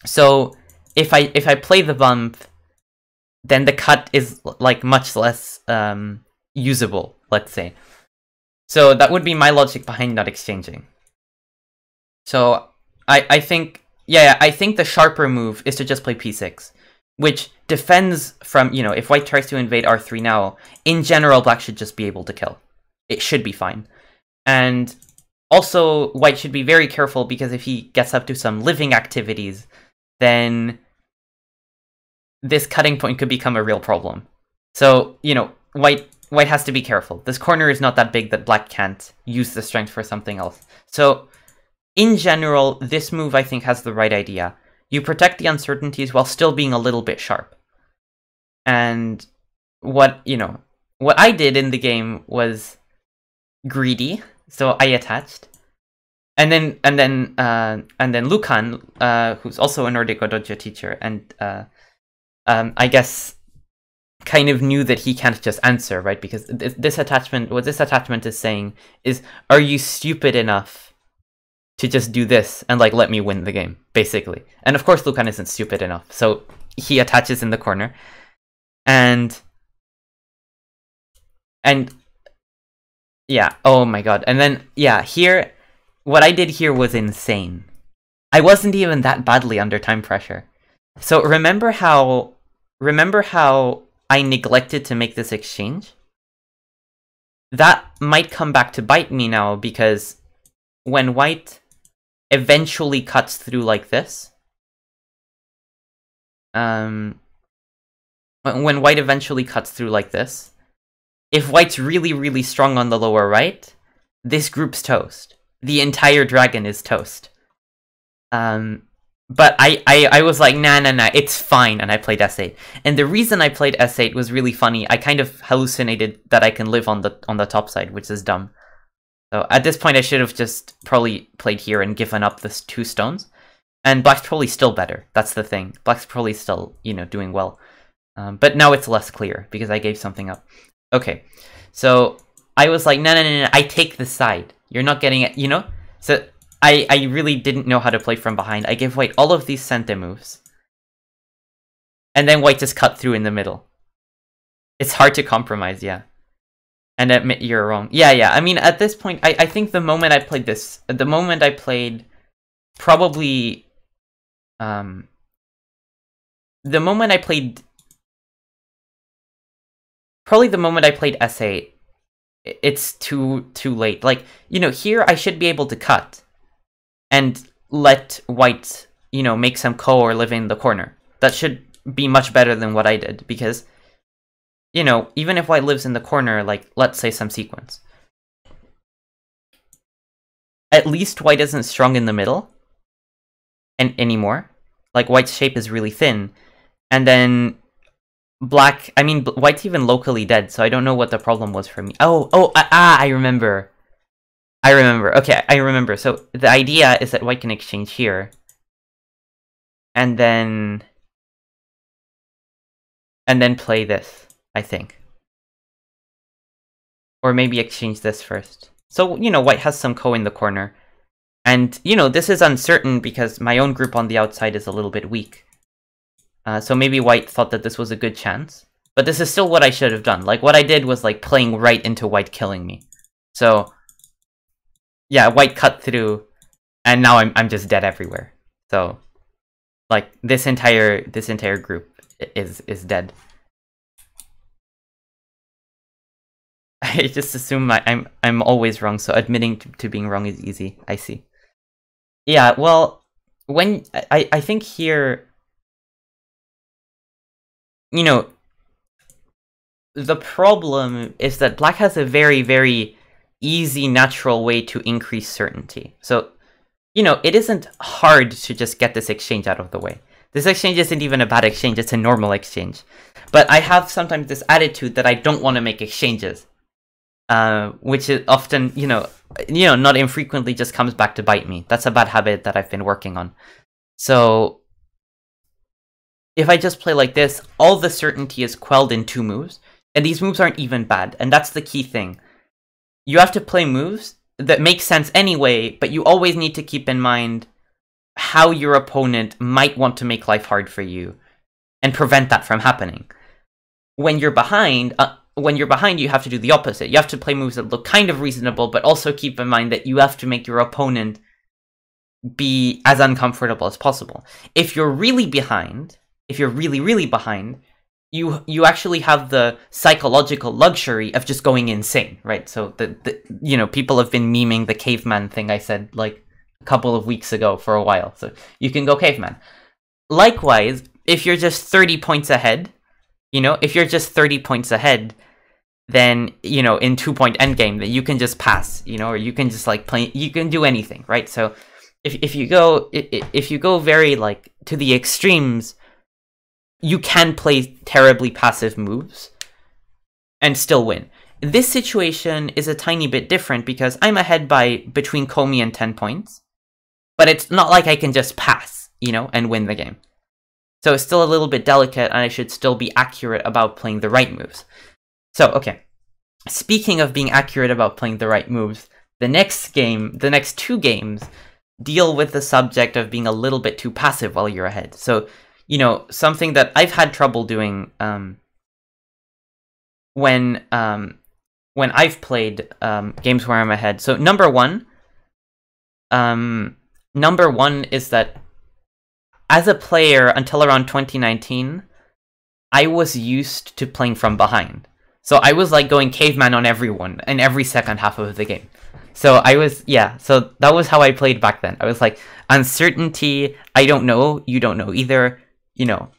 So if I if I play the bump, then the cut is like much less um, usable. Let's say. So that would be my logic behind not exchanging. So I I think yeah I think the sharper move is to just play p6 which defends from, you know, if white tries to invade r3 now, in general, black should just be able to kill. It should be fine. And also, white should be very careful because if he gets up to some living activities, then this cutting point could become a real problem. So, you know, white white has to be careful. This corner is not that big that black can't use the strength for something else. So, in general, this move I think has the right idea. You protect the uncertainties while still being a little bit sharp. And what, you know, what I did in the game was greedy, so I attached. And then, and then, uh, and then Lucan, uh, who's also a Nordic Dojo teacher, and uh, um, I guess kind of knew that he can't just answer, right? Because th this attachment, what this attachment is saying is, are you stupid enough to just do this and like let me win the game, basically. And of course Lucan isn't stupid enough, so he attaches in the corner. And and yeah, oh my god. And then yeah, here what I did here was insane. I wasn't even that badly under time pressure. So remember how remember how I neglected to make this exchange? That might come back to bite me now because when white eventually cuts through like this. Um, when white eventually cuts through like this, if white's really, really strong on the lower right, this group's toast. The entire dragon is toast. Um, but I, I, I was like, nah, nah, nah, it's fine, and I played S8. And the reason I played S8 was really funny. I kind of hallucinated that I can live on the on the top side, which is dumb. So at this point, I should have just probably played here and given up this two stones. And black's probably still better. That's the thing. Black's probably still, you know, doing well. Um, but now it's less clear because I gave something up. Okay, so I was like, no, no, no, no, I take the side. You're not getting it, you know? So I, I really didn't know how to play from behind. I gave white all of these center moves. And then white just cut through in the middle. It's hard to compromise, yeah. And admit you're wrong. Yeah, yeah. I mean, at this point, I, I think the moment I played this, the moment I played probably, um, the moment I played, probably the moment I played S8, it's too, too late. Like, you know, here I should be able to cut and let white, you know, make some ko or live in the corner. That should be much better than what I did because, you know, even if white lives in the corner, like, let's say some sequence. At least white isn't strong in the middle and anymore. Like, white's shape is really thin. And then black, I mean, white's even locally dead, so I don't know what the problem was for me. Oh, oh, ah, ah I remember. I remember. Okay, I remember. So the idea is that white can exchange here. And then and then play this, I think. Or maybe exchange this first. So, you know, white has some ko in the corner. And, you know, this is uncertain because my own group on the outside is a little bit weak. Uh, so maybe white thought that this was a good chance. But this is still what I should have done. Like, what I did was, like, playing right into white killing me. So, yeah, white cut through, and now I'm, I'm just dead everywhere. So, like, this entire, this entire group is is dead. I just assume I, am I'm, I'm always wrong, so admitting to, to being wrong is easy. I see. Yeah, well, when I I think here, you know, the problem is that black has a very very easy natural way to increase certainty. So, you know, it isn't hard to just get this exchange out of the way. This exchange isn't even a bad exchange, it's a normal exchange. But I have sometimes this attitude that I don't want to make exchanges. Uh, which is often, you know, you know, not infrequently just comes back to bite me. That's a bad habit that I've been working on. So if I just play like this, all the certainty is quelled in two moves, and these moves aren't even bad, and that's the key thing. You have to play moves that make sense anyway, but you always need to keep in mind how your opponent might want to make life hard for you and prevent that from happening. When you're behind, uh, when you're behind, you have to do the opposite. You have to play moves that look kind of reasonable, but also keep in mind that you have to make your opponent be as uncomfortable as possible. If you're really behind, if you're really, really behind, you you actually have the psychological luxury of just going insane, right? So the, the you know people have been memeing the caveman thing I said like a couple of weeks ago for a while. So you can go caveman. Likewise, if you're just 30 points ahead, you know, if you're just 30 points ahead, then, you know, in two point endgame, that you can just pass, you know, or you can just like play, you can do anything, right? So if, if you go, if you go very like to the extremes, you can play terribly passive moves and still win. This situation is a tiny bit different because I'm ahead by between Komi and 10 points but it's not like I can just pass, you know, and win the game. So it's still a little bit delicate, and I should still be accurate about playing the right moves. So, okay. Speaking of being accurate about playing the right moves, the next game, the next two games, deal with the subject of being a little bit too passive while you're ahead. So, you know, something that I've had trouble doing um, when um, when I've played um, games where I'm ahead. So, number one, um, number one is that as a player until around 2019, I was used to playing from behind. So I was like going caveman on everyone in every second half of the game. So I was, yeah, so that was how I played back then. I was like, uncertainty, I don't know, you don't know either, you know,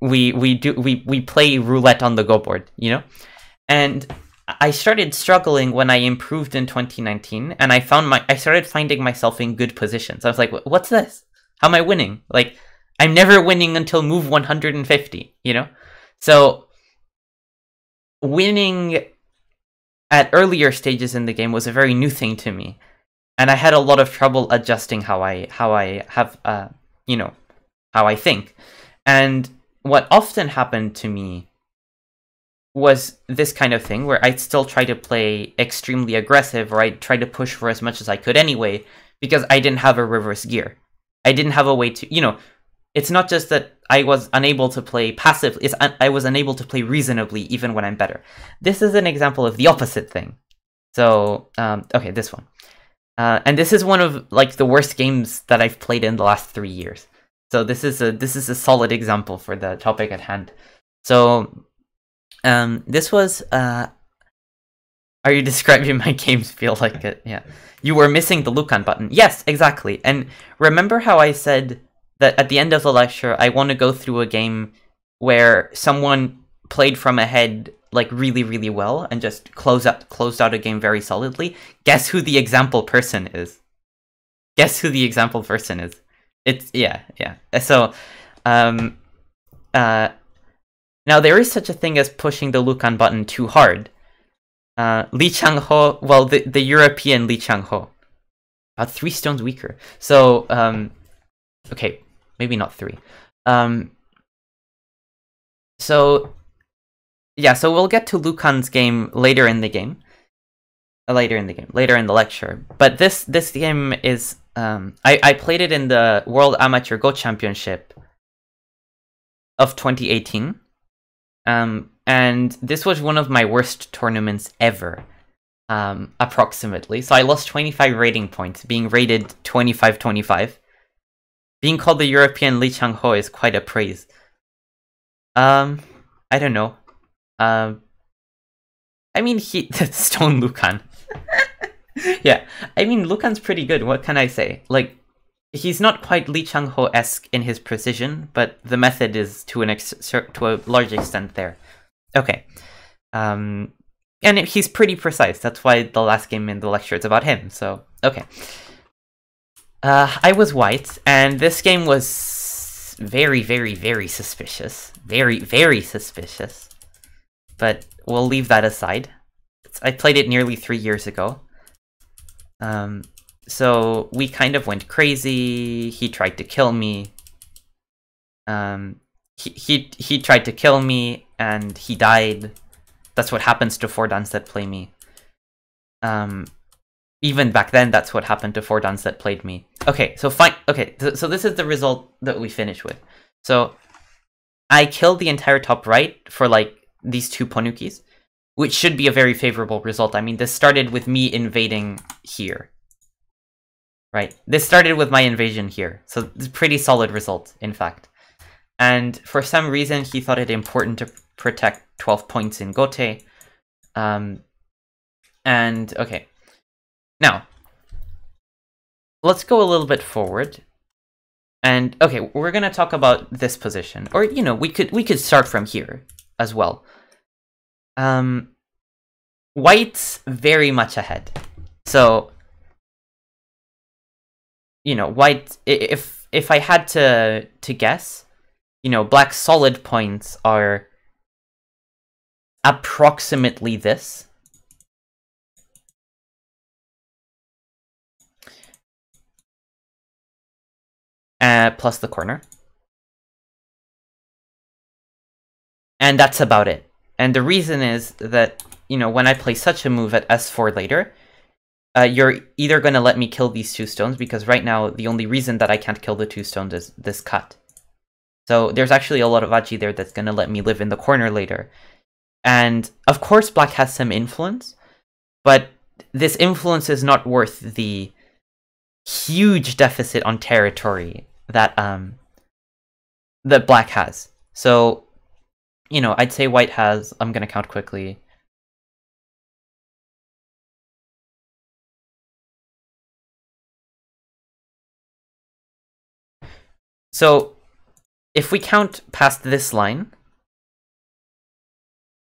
we we do we we play roulette on the go board, you know? And I started struggling when I improved in 2019, and I found my I started finding myself in good positions. I was like, "What's this? How am I winning?" Like, I'm never winning until move 150. You know, so winning at earlier stages in the game was a very new thing to me, and I had a lot of trouble adjusting how I how I have uh, you know, how I think. And what often happened to me was this kind of thing where I'd still try to play extremely aggressive or I'd try to push for as much as I could anyway because I didn't have a reverse gear. I didn't have a way to, you know, it's not just that I was unable to play passively, it's I was unable to play reasonably even when I'm better. This is an example of the opposite thing. So, um, okay, this one. Uh, and this is one of like the worst games that I've played in the last three years. So this is a this is a solid example for the topic at hand. So um, this was. Uh, are you describing my games feel like it? Yeah. You were missing the Lucan button. Yes, exactly. And remember how I said that at the end of the lecture, I want to go through a game where someone played from ahead like really, really well and just close out closed out a game very solidly. Guess who the example person is? Guess who the example person is? It's yeah, yeah. So, um, uh, now there is such a thing as pushing the Lucan button too hard. Uh, Li Changho, well, the the European Li Changho, about three stones weaker. So, um, okay, maybe not three. Um, so, yeah, so we'll get to Lucan's game later in the game. Uh, later in the game, later in the lecture. But this this game is um, I I played it in the World Amateur Go Championship of 2018. Um, and this was one of my worst tournaments ever, um, approximately. So I lost 25 rating points, being rated 25-25. Being called the European Li Changho is quite a praise. Um, I don't know. Um, I mean, he Stone Lucan. yeah, I mean, Lucan's pretty good. What can I say? Like, he's not quite Li Changho esque in his precision, but the method is to an ex- to a large extent there. Okay, um, and he's pretty precise. That's why the last game in the lecture is about him. So okay, uh, I was white, and this game was very, very, very suspicious. Very, very suspicious. But we'll leave that aside. I played it nearly three years ago. Um, so we kind of went crazy. He tried to kill me. Um, he, he, he tried to kill me and he died. That's what happens to four dans that play me. Um, even back then, that's what happened to four dans that played me. Okay, so fine. Okay, th so this is the result that we finish with. So I killed the entire top right for like these two ponnukis, which should be a very favorable result. I mean, this started with me invading here. Right, this started with my invasion here, so it's a pretty solid result, in fact. And for some reason, he thought it important to protect 12 points in Gote. Um, and, okay. Now, let's go a little bit forward. And, okay, we're going to talk about this position. Or, you know, we could we could start from here as well. Um, White's very much ahead. So, you know, White, if if I had to to guess, you know, Black's solid points are approximately this. Uh, plus the corner. And that's about it. And the reason is that, you know, when I play such a move at s4 later, uh, you're either going to let me kill these two stones, because right now the only reason that I can't kill the two stones is this cut. So there's actually a lot of Aji there that's going to let me live in the corner later. And of course black has some influence, but this influence is not worth the huge deficit on territory that um that black has. So, you know, I'd say white has, I'm going to count quickly, So if we count past this line,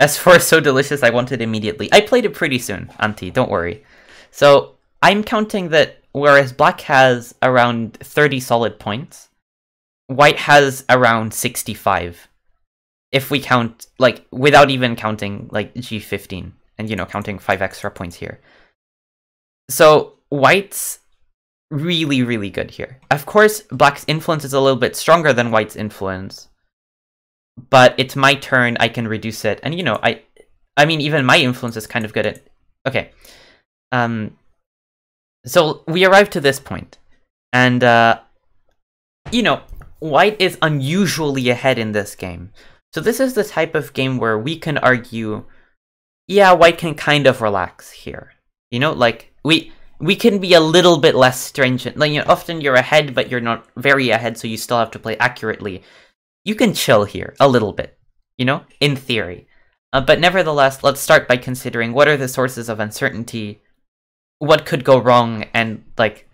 S4 is so delicious I want it immediately. I played it pretty soon, Auntie, don't worry. So I'm counting that whereas black has around 30 solid points, white has around 65. If we count, like, without even counting, like, G15, and, you know, counting 5 extra points here. So, white's really, really good here. Of course, black's influence is a little bit stronger than white's influence, but it's my turn, I can reduce it. And, you know, I I mean, even my influence is kind of good at... Okay. Um, so we arrived to this point, and, uh, you know, white is unusually ahead in this game. So this is the type of game where we can argue, yeah, white can kind of relax here. You know, like, we we can be a little bit less stringent. Like, you know, often you're ahead, but you're not very ahead, so you still have to play accurately. You can chill here a little bit, you know, in theory. Uh, but nevertheless, let's start by considering what are the sources of uncertainty, what could go wrong, and, like,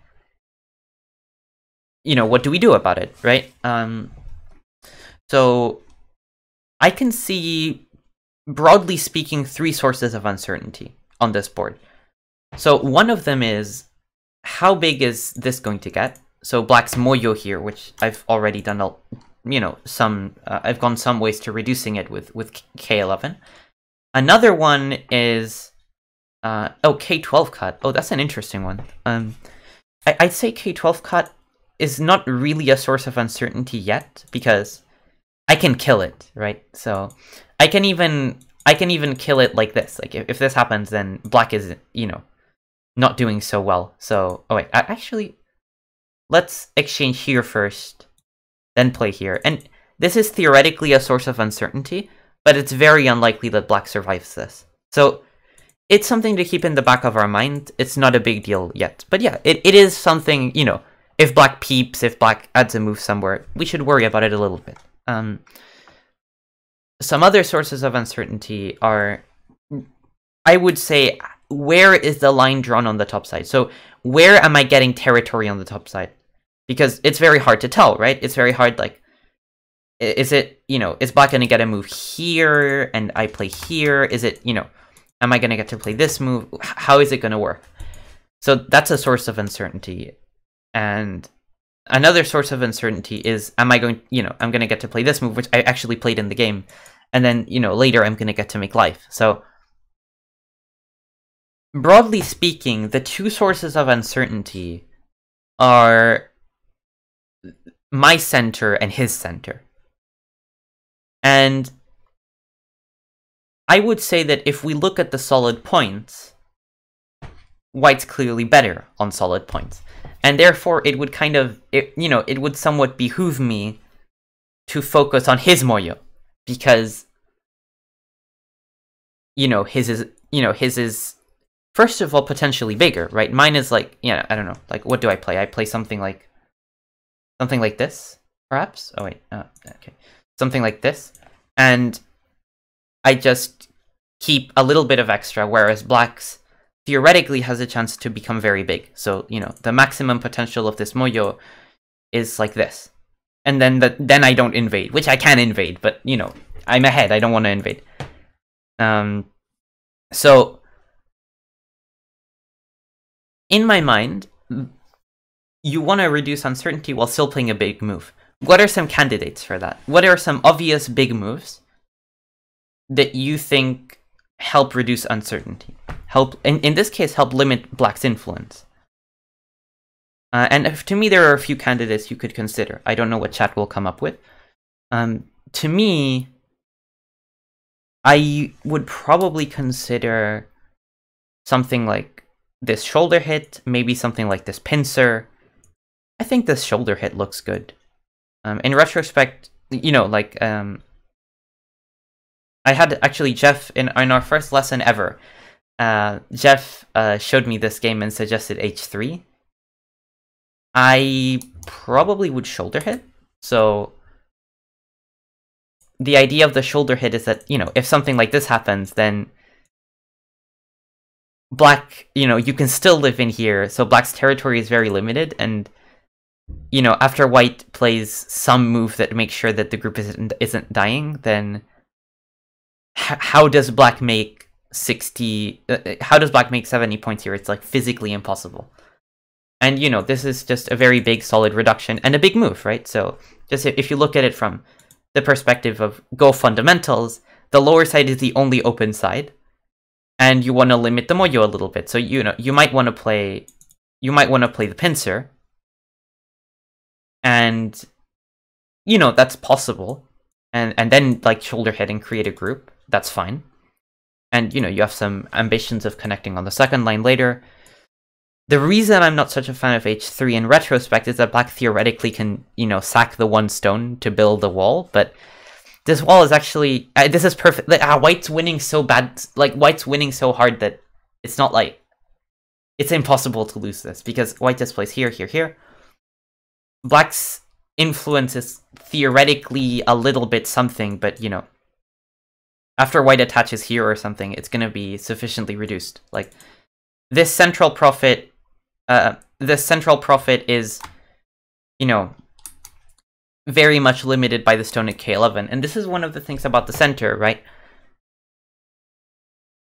you know, what do we do about it, right? Um, so, I can see, broadly speaking, three sources of uncertainty on this board. So one of them is, how big is this going to get? So black's Moyo here, which I've already done, a, you know, some, uh, I've gone some ways to reducing it with, with K11. Another one is, uh, oh, K12 cut. Oh, that's an interesting one. Um, I, I'd say K12 cut is not really a source of uncertainty yet, because I can kill it, right? So I can even I can even kill it like this. Like if, if this happens, then black is you know not doing so well. So, oh wait, actually, let's exchange here first, then play here. And this is theoretically a source of uncertainty, but it's very unlikely that black survives this. So, it's something to keep in the back of our mind. It's not a big deal yet. But yeah, it, it is something, you know, if black peeps, if black adds a move somewhere, we should worry about it a little bit. Um, some other sources of uncertainty are, I would say, where is the line drawn on the top side? So where am I getting territory on the top side? Because it's very hard to tell, right? It's very hard, like, is it, you know, is black going to get a move here and I play here? Is it, you know, am I going to get to play this move? How is it going to work? So that's a source of uncertainty. And another source of uncertainty is, am I going, you know, I'm going to get to play this move, which I actually played in the game. And then, you know, later I'm going to get to make life. So broadly speaking, the two sources of uncertainty are my center and his center. And I would say that if we look at the solid points, white's clearly better on solid points. And therefore, it would kind of, it, you know, it would somewhat behoove me to focus on his moyo. Because, you know, his is, you know, his is first of all potentially bigger, right? Mine is like, yeah, I don't know. Like, what do I play? I play something like, something like this, perhaps? Oh, wait, uh, okay. Something like this. And I just keep a little bit of extra, whereas black's theoretically has a chance to become very big. So, you know, the maximum potential of this moyo is like this. And then the, then I don't invade, which I can invade, but, you know, I'm ahead. I don't want to invade. Um, so in my mind, you want to reduce uncertainty while still playing a big move. What are some candidates for that? What are some obvious big moves that you think help reduce uncertainty? Help, in, in this case, help limit Black's influence. Uh, and if, to me, there are a few candidates you could consider. I don't know what chat will come up with. Um, to me, I would probably consider something like this shoulder hit, maybe something like this pincer. I think this shoulder hit looks good. Um, in retrospect, you know, like, um, I had actually Jeff, in, in our first lesson ever, uh, Jeff uh, showed me this game and suggested H3. I probably would shoulder hit, so the idea of the shoulder hit is that, you know, if something like this happens, then black, you know, you can still live in here, so black's territory is very limited, and you know, after white plays some move that makes sure that the group isn't isn't dying, then how does black make 60 uh, uh, how does black make 70 points here? It's like physically impossible. And you know, this is just a very big solid reduction and a big move, right? So just if you look at it from the perspective of Go fundamentals, the lower side is the only open side and you want to limit the moyo a little bit. So you know you might want to play you might want to play the pincer. And, you know, that's possible. And, and then, like, shoulder hit and create a group. That's fine. And, you know, you have some ambitions of connecting on the second line later. The reason I'm not such a fan of h3 in retrospect is that black theoretically can, you know, sack the one stone to build the wall, but this wall is actually uh, this is perfect. Like, uh, white's winning so bad, like white's winning so hard that it's not like it's impossible to lose this because white displays here, here, here. Black's influence is theoretically a little bit something, but you know, after white attaches here or something, it's gonna be sufficiently reduced. Like this central profit, uh, this central profit is, you know, very much limited by the stone at k11. And this is one of the things about the center, right?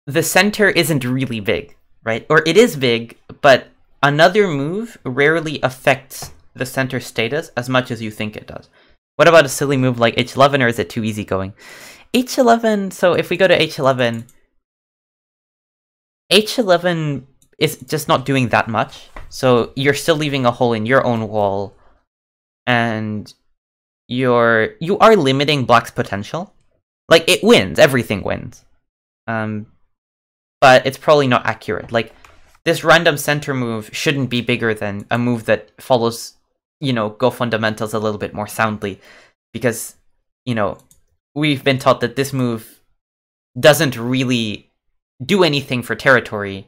The center isn't really big, right? Or it is big, but another move rarely affects the center status as much as you think it does. What about a silly move like h11, or is it too easy going? H11, so if we go to h11, h11 is just not doing that much. So you're still leaving a hole in your own wall, and you're you are limiting black's potential. Like it wins, everything wins. Um but it's probably not accurate. Like this random center move shouldn't be bigger than a move that follows, you know, go fundamentals a little bit more soundly because, you know, we've been taught that this move doesn't really do anything for territory.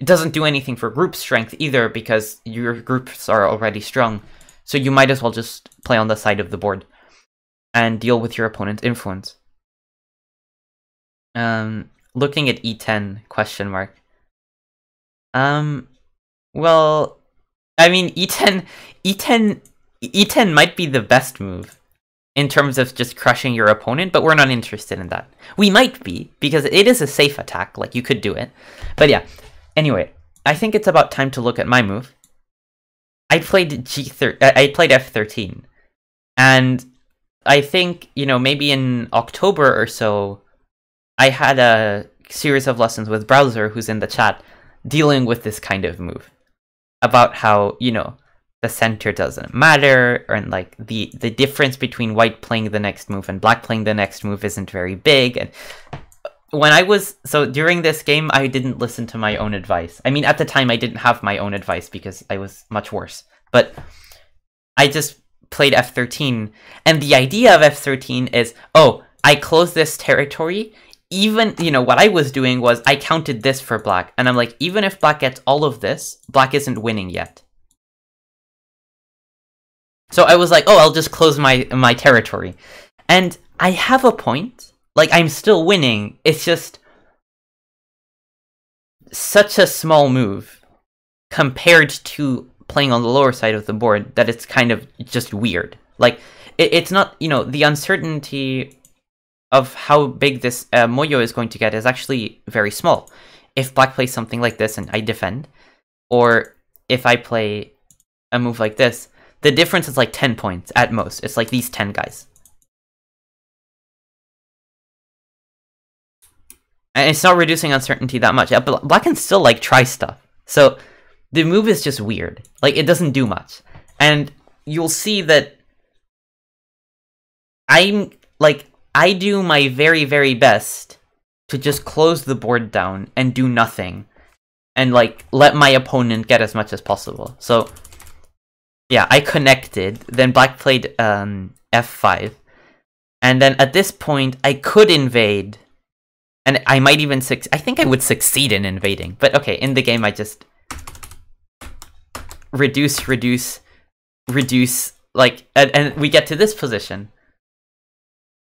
It doesn't do anything for group strength either because your groups are already strong. So you might as well just play on the side of the board and deal with your opponent's influence. Um, looking at e10 question mark. Um, well, I mean e10, e10, e10 might be the best move in terms of just crushing your opponent, but we're not interested in that. We might be because it is a safe attack, like you could do it. But yeah, anyway, I think it's about time to look at my move. I played G thir I played F13, and I think you know maybe in October or so, I had a series of lessons with Browser, who's in the chat, dealing with this kind of move, about how you know the center doesn't matter, and like the the difference between white playing the next move and black playing the next move isn't very big, and uh, when I was so during this game, I didn't listen to my own advice. I mean, at the time, I didn't have my own advice because I was much worse. But I just played F13, and the idea of F13 is, oh, I close this territory. Even you know what I was doing was I counted this for black, and I'm like, even if black gets all of this, black isn't winning yet. So I was like, oh, I'll just close my my territory, and I have a point like, I'm still winning. It's just such a small move compared to playing on the lower side of the board that it's kind of just weird. Like, it, it's not, you know, the uncertainty of how big this uh, Moyo is going to get is actually very small. If black plays something like this and I defend, or if I play a move like this, the difference is like 10 points at most. It's like these 10 guys. And it's not reducing uncertainty that much. But Black can still like try stuff. So the move is just weird. Like it doesn't do much. And you'll see that I'm like I do my very very best to just close the board down and do nothing and like let my opponent get as much as possible. So yeah, I connected, then black played um f5. And then at this point I could invade and I might even I think I would succeed in invading. But okay, in the game I just reduce, reduce, reduce, like, and, and we get to this position.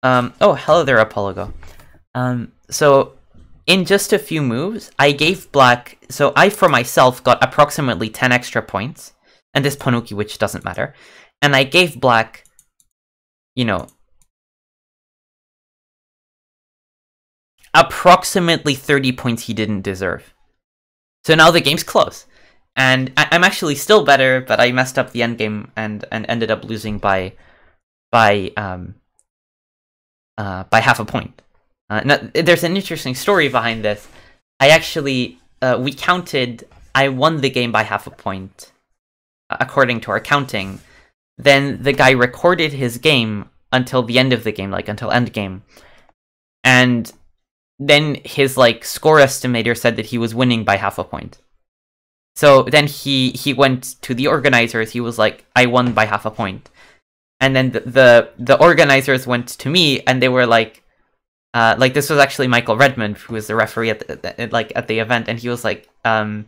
Um, oh, hello there, Apologo. Um, so in just a few moves, I gave black, so I for myself got approximately 10 extra points, and this Ponnuki, which doesn't matter, and I gave black, you know, approximately 30 points he didn't deserve. So now the game's close. And I- am actually still better, but I messed up the end game and, and ended up losing by by um uh, by half a point. Uh, now, there's an interesting story behind this. I actually uh, we counted I won the game by half a point, according to our counting, then the guy recorded his game until the end of the game, like until end game. And then his like score estimator said that he was winning by half a point. So then he he went to the organizers. He was like, "I won by half a point," and then the the, the organizers went to me and they were like, uh, like this was actually Michael Redmond who was the referee at the, like at the event, and he was like, um,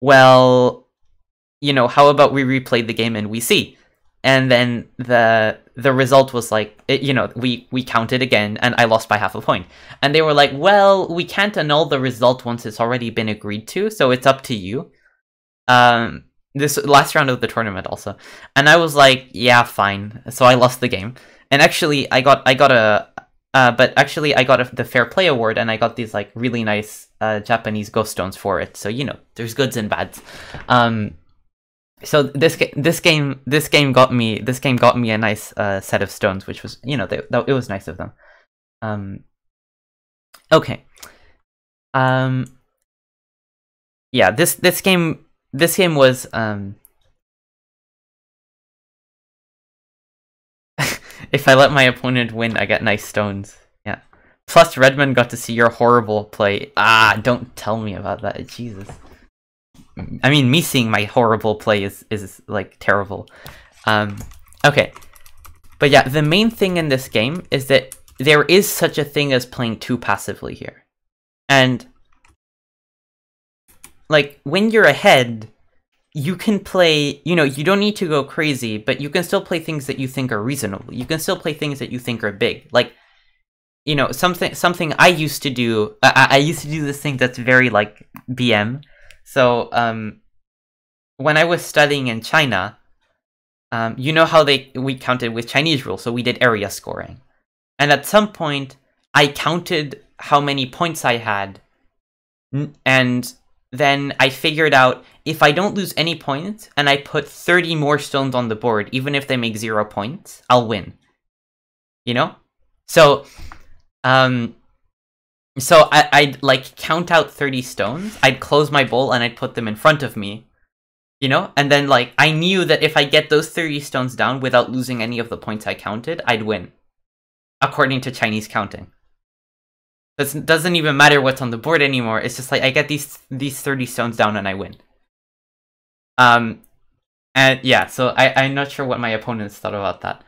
"Well, you know, how about we replay the game and we see?" And then the the result was like, it, you know, we we counted again, and I lost by half a point. And they were like, "Well, we can't annul the result once it's already been agreed to, so it's up to you." Um, this last round of the tournament also, and I was like, "Yeah, fine." So I lost the game, and actually, I got I got a uh, but actually, I got a, the Fair Play Award, and I got these like really nice uh, Japanese ghost stones for it. So you know, there's goods and bads. Um, so this this game this game got me this game got me a nice uh, set of stones, which was you know they, it was nice of them. Um, okay. Um, yeah, this this game this game was um, if I let my opponent win, I get nice stones. Yeah. Plus, Redmond got to see your horrible play. Ah, don't tell me about that. Jesus. I mean, me seeing my horrible play is, is like, terrible. Um, okay. But yeah, the main thing in this game is that there is such a thing as playing too passively here. And, like, when you're ahead, you can play, you know, you don't need to go crazy, but you can still play things that you think are reasonable. You can still play things that you think are big. Like, you know, something something I used to do. I, I used to do this thing that's very like BM. So, um, when I was studying in China, um, you know how they we counted with Chinese rules, so we did area scoring, and at some point I counted how many points I had, and then I figured out if I don't lose any points and I put 30 more stones on the board, even if they make zero points, I'll win. You know? So, um, so I, I'd like count out 30 stones, I'd close my bowl and I'd put them in front of me, you know? And then like, I knew that if I get those 30 stones down without losing any of the points I counted, I'd win. According to Chinese counting. It doesn't even matter what's on the board anymore. It's just like I get these these 30 stones down and I win. Um, and yeah, so I I'm not sure what my opponents thought about that.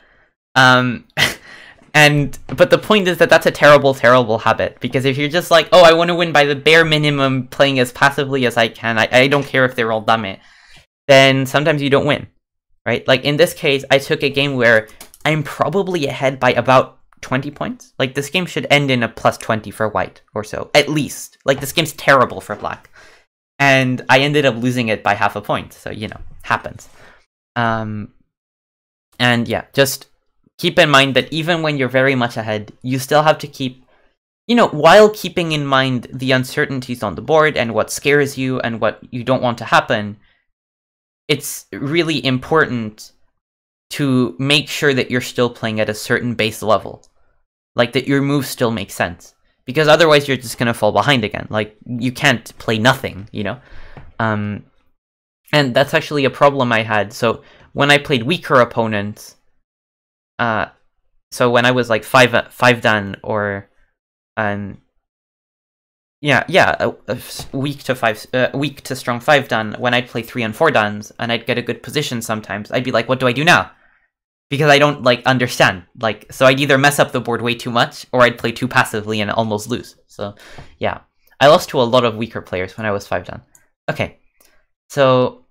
Um, and but the point is that that's a terrible terrible habit because if you're just like oh I want to win by the bare minimum playing as passively as I can I I don't care if they're all dumb it, then sometimes you don't win, right? Like in this case, I took a game where I'm probably ahead by about 20 points. Like, this game should end in a plus 20 for white or so, at least. Like, this game's terrible for black. And I ended up losing it by half a point, so, you know, happens. Um, and yeah, just keep in mind that even when you're very much ahead, you still have to keep, you know, while keeping in mind the uncertainties on the board and what scares you and what you don't want to happen, it's really important to make sure that you're still playing at a certain base level. Like that your moves still make sense. Because otherwise you're just gonna fall behind again. Like you can't play nothing, you know? Um and that's actually a problem I had. So when I played weaker opponents, uh so when I was like five uh, five dan or um yeah, yeah, a, a to five, uh, weak to strong five dan. When I'd play three and four dans, and I'd get a good position sometimes, I'd be like, "What do I do now?" because I don't like understand. Like, so I'd either mess up the board way too much, or I'd play too passively and almost lose. So, yeah, I lost to a lot of weaker players when I was five dan. Okay, so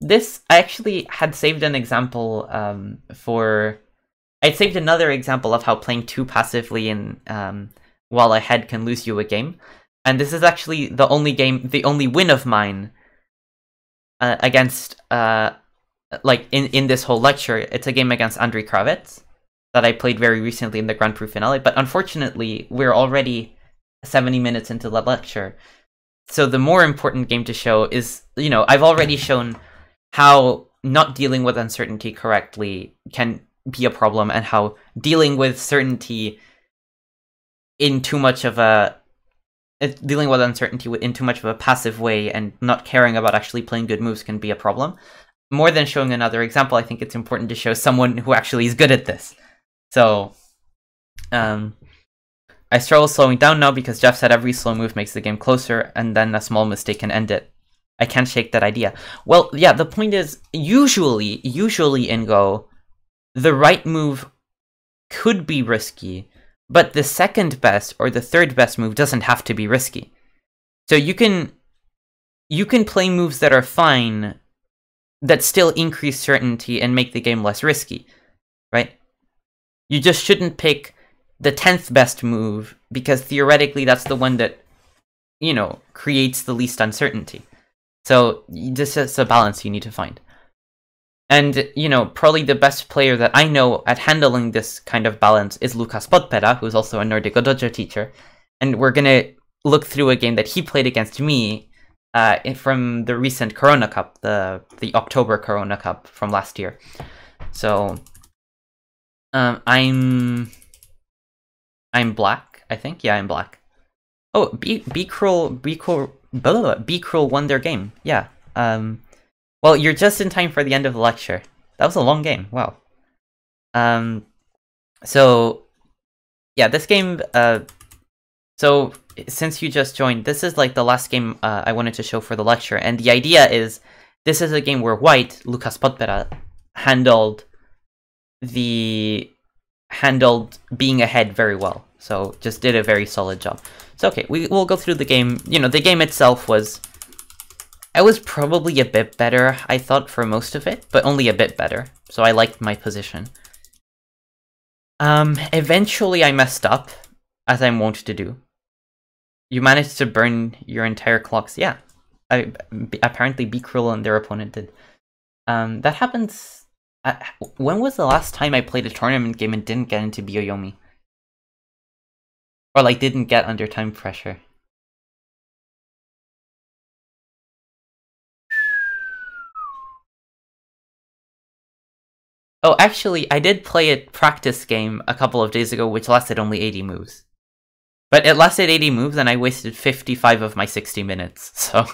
this I actually had saved an example um, for. I'd saved another example of how playing too passively and um, while ahead can lose you a game, and this is actually the only game, the only win of mine uh, against uh, like in in this whole lecture, it's a game against Andrei Kravets that I played very recently in the Grand Prix finale. But unfortunately, we're already 70 minutes into the lecture. So the more important game to show is, you know, I've already shown how not dealing with uncertainty correctly can be a problem and how dealing with certainty in too much of a dealing with uncertainty in too much of a passive way and not caring about actually playing good moves can be a problem. More than showing another example, I think it's important to show someone who actually is good at this. So, um, I struggle slowing down now because Jeff said every slow move makes the game closer, and then a small mistake can end it. I can't shake that idea. Well, yeah, the point is, usually, usually in Go, the right move could be risky, but the second best or the third best move doesn't have to be risky. So you can you can play moves that are fine that still increase certainty and make the game less risky, right? You just shouldn't pick the 10th best move because theoretically that's the one that you know creates the least uncertainty. So this is a balance you need to find. And, you know, probably the best player that I know at handling this kind of balance is Lukas Podpera, who's also a Nordic Dojo teacher. And we're going to look through a game that he played against me uh, from the recent Corona Cup, the, the October Corona Cup from last year. So, um, I'm... I'm black, I think. Yeah, I'm black. Oh, B, B Cruel, B Cruel, B Cruel won their game. Yeah. Um, well, you're just in time for the end of the lecture. That was a long game. Wow. Um, so, yeah, this game, uh, so since you just joined, this is like the last game uh, I wanted to show for the lecture. And the idea is, this is a game where White, Lukas Podpera, handled the handled being ahead very well. So just did a very solid job. So okay, we, we'll go through the game. You know, the game itself was I was probably a bit better, I thought, for most of it, but only a bit better, so I liked my position. Um, eventually I messed up, as I'm wont to do. You managed to burn your entire clocks, yeah. I, apparently Be Cruel and their opponent did. Um, that happens... Uh, when was the last time I played a tournament game and didn't get into Byo-Yomi? Or like, didn't get under time pressure? Oh, actually, I did play a practice game a couple of days ago which lasted only 80 moves. But it lasted 80 moves and I wasted 55 of my 60 minutes, so...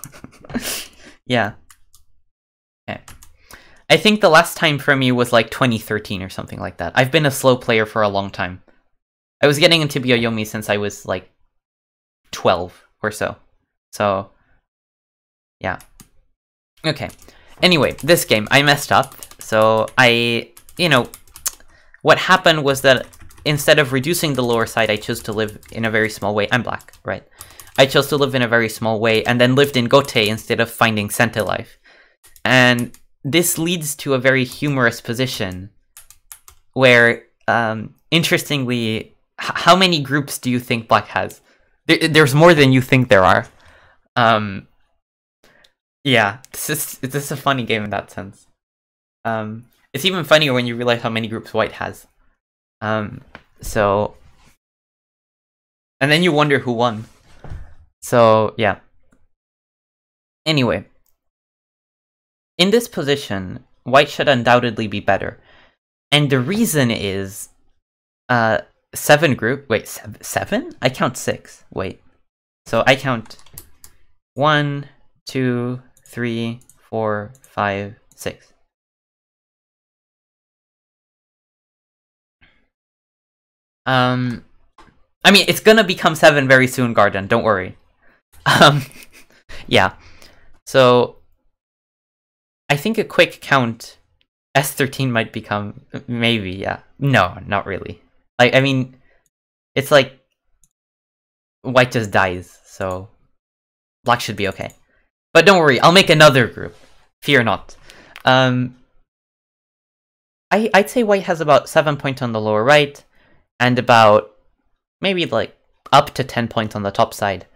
yeah. Okay. I think the last time for me was like 2013 or something like that. I've been a slow player for a long time. I was getting into Byo-Yomi since I was like 12 or so. So, yeah. Okay. Anyway, this game, I messed up. So I you know, what happened was that instead of reducing the lower side, I chose to live in a very small way. I'm black, right? I chose to live in a very small way and then lived in Gote instead of finding Center life. And this leads to a very humorous position where, um, interestingly, how many groups do you think black has? There there's more than you think there are. Um, yeah, this is, this is a funny game in that sense. Um, it's even funnier when you realize how many groups white has. Um, so, and then you wonder who won. So, yeah. Anyway, in this position, white should undoubtedly be better. And the reason is, uh, seven group, wait, seven, seven? I count six, wait. So I count one, two, three, four, five, six. Um, I mean, it's gonna become seven very soon, Garden. Don't worry. Um, yeah. So, I think a quick count, S13 might become maybe. Yeah. No, not really. Like, I mean, it's like white just dies, so black should be okay. But don't worry, I'll make another group. Fear not. Um, I I'd say white has about seven points on the lower right and about maybe like up to 10 points on the top side.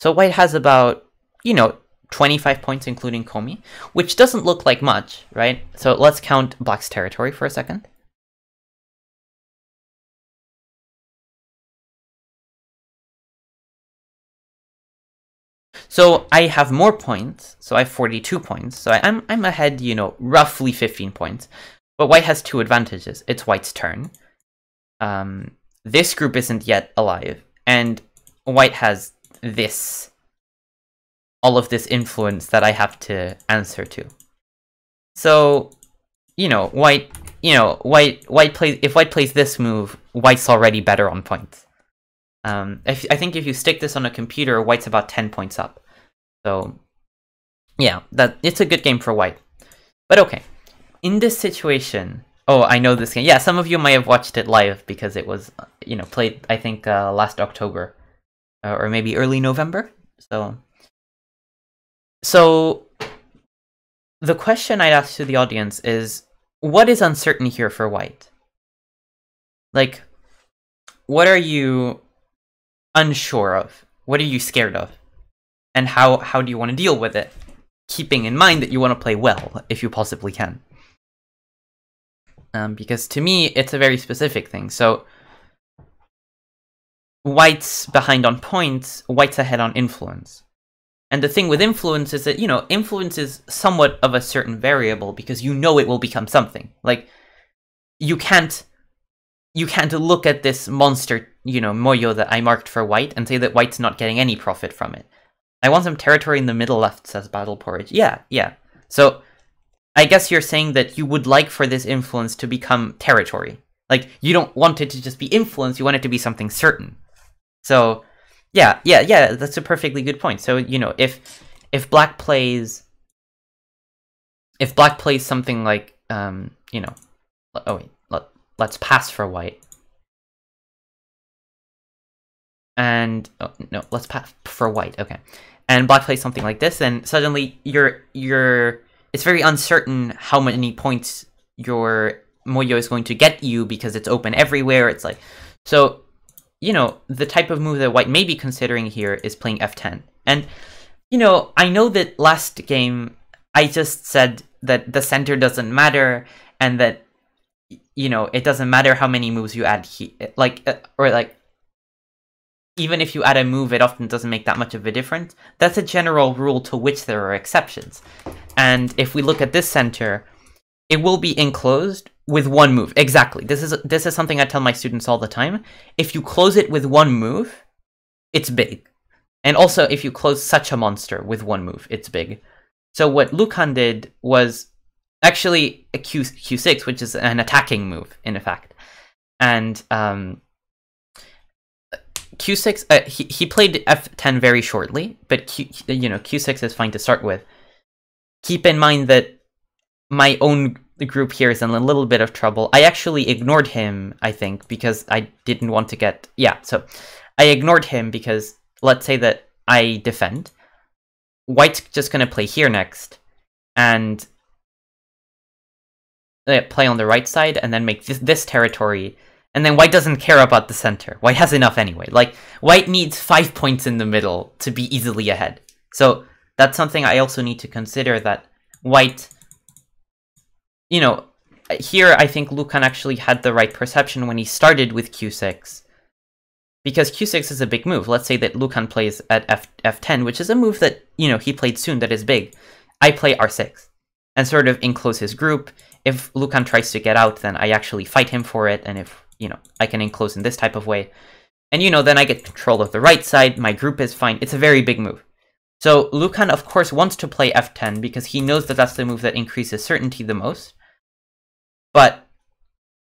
So white has about, you know, 25 points including Komi, which doesn't look like much, right? So let's count black's territory for a second. So I have more points, so I have 42 points, so I'm, I'm ahead, you know, roughly 15 points. But white has two advantages. It's white's turn, um, this group isn't yet alive, and White has this all of this influence that I have to answer to. So, you know, white, you know, white, white plays, if white plays this move, white's already better on points. Um, if, I think if you stick this on a computer, white's about 10 points up. So, yeah, that it's a good game for white. But okay, in this situation, oh, I know this game. Yeah, some of you might have watched it live because it was, you know, played, I think, uh, last October. Uh, or maybe early November. So, so the question I'd ask to the audience is, what is uncertain here for white? Like, what are you unsure of? What are you scared of? And how, how do you want to deal with it? Keeping in mind that you want to play well, if you possibly can. Um, because to me, it's a very specific thing. So, white's behind on points, white's ahead on influence. And the thing with influence is that, you know, influence is somewhat of a certain variable because you know it will become something. Like, you can't you can't look at this monster, you know, Moyo that I marked for white and say that white's not getting any profit from it. I want some territory in the middle left, says Battle Porridge. Yeah, yeah. So, I guess you're saying that you would like for this influence to become territory. Like, you don't want it to just be influence, you want it to be something certain. So, yeah, yeah, yeah, that's a perfectly good point. So, you know, if if black plays if black plays something like um, you know, oh wait, let, let's pass for white. And oh, no, let's pass for white. Okay. And black plays something like this and suddenly you're you're it's very uncertain how many points your Moyo is going to get you because it's open everywhere. It's like so you know, the type of move that white may be considering here is playing f10. And, you know, I know that last game I just said that the center doesn't matter and that, you know, it doesn't matter how many moves you add, he like, uh, or like, even if you add a move, it often doesn't make that much of a difference. That's a general rule to which there are exceptions. And if we look at this center, it will be enclosed with one move. Exactly. This is this is something I tell my students all the time. If you close it with one move, it's big. And also if you close such a monster with one move, it's big. So what Lucan did was actually a Q Q6, which is an attacking move in effect. And um Q6 uh, he he played F10 very shortly, but Q, you know, Q6 is fine to start with. Keep in mind that my own group here is in a little bit of trouble. I actually ignored him, I think, because I didn't want to get... Yeah, so I ignored him because let's say that I defend. White's just going to play here next, and uh, play on the right side, and then make this, this territory, and then White doesn't care about the center. White has enough anyway. Like, White needs five points in the middle to be easily ahead. So that's something I also need to consider that White you know, here I think Lucan actually had the right perception when he started with q6. Because q6 is a big move. Let's say that Lucan plays at F f10, which is a move that, you know, he played soon that is big. I play r6 and sort of enclose his group. If Lucan tries to get out, then I actually fight him for it, and if, you know, I can enclose in this type of way. And, you know, then I get control of the right side, my group is fine. It's a very big move. So Lucan, of course, wants to play f10 because he knows that that's the move that increases certainty the most but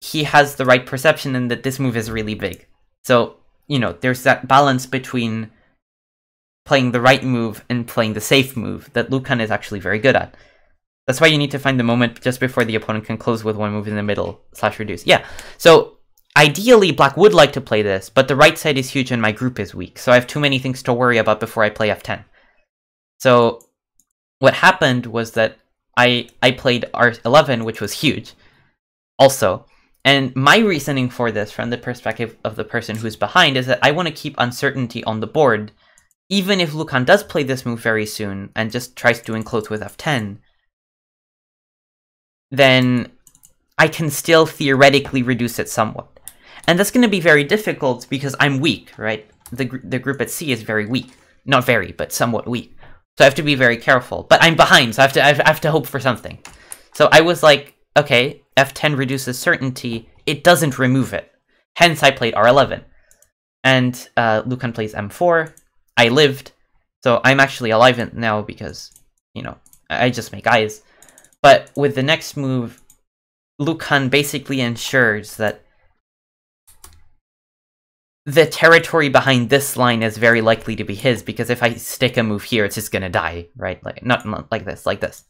he has the right perception and that this move is really big. So, you know, there's that balance between playing the right move and playing the safe move that Lucan is actually very good at. That's why you need to find the moment just before the opponent can close with one move in the middle slash reduce. Yeah, so ideally black would like to play this, but the right side is huge and my group is weak, so I have too many things to worry about before I play f10. So what happened was that I I played r11, which was huge, also. And my reasoning for this, from the perspective of the person who's behind, is that I want to keep uncertainty on the board. Even if Lucan does play this move very soon and just tries to enclose with f10, then I can still theoretically reduce it somewhat. And that's going to be very difficult because I'm weak, right? The, gr the group at C is very weak. Not very, but somewhat weak. So I have to be very careful. But I'm behind, so I have to, I have to hope for something. So I was like, okay, f10 reduces certainty, it doesn't remove it. Hence, I played r11. And uh, Lucan plays m4, I lived, so I'm actually alive now because, you know, I just make eyes. But with the next move, Lucan basically ensures that the territory behind this line is very likely to be his because if I stick a move here, it's just gonna die, right? Like not, like this, like this.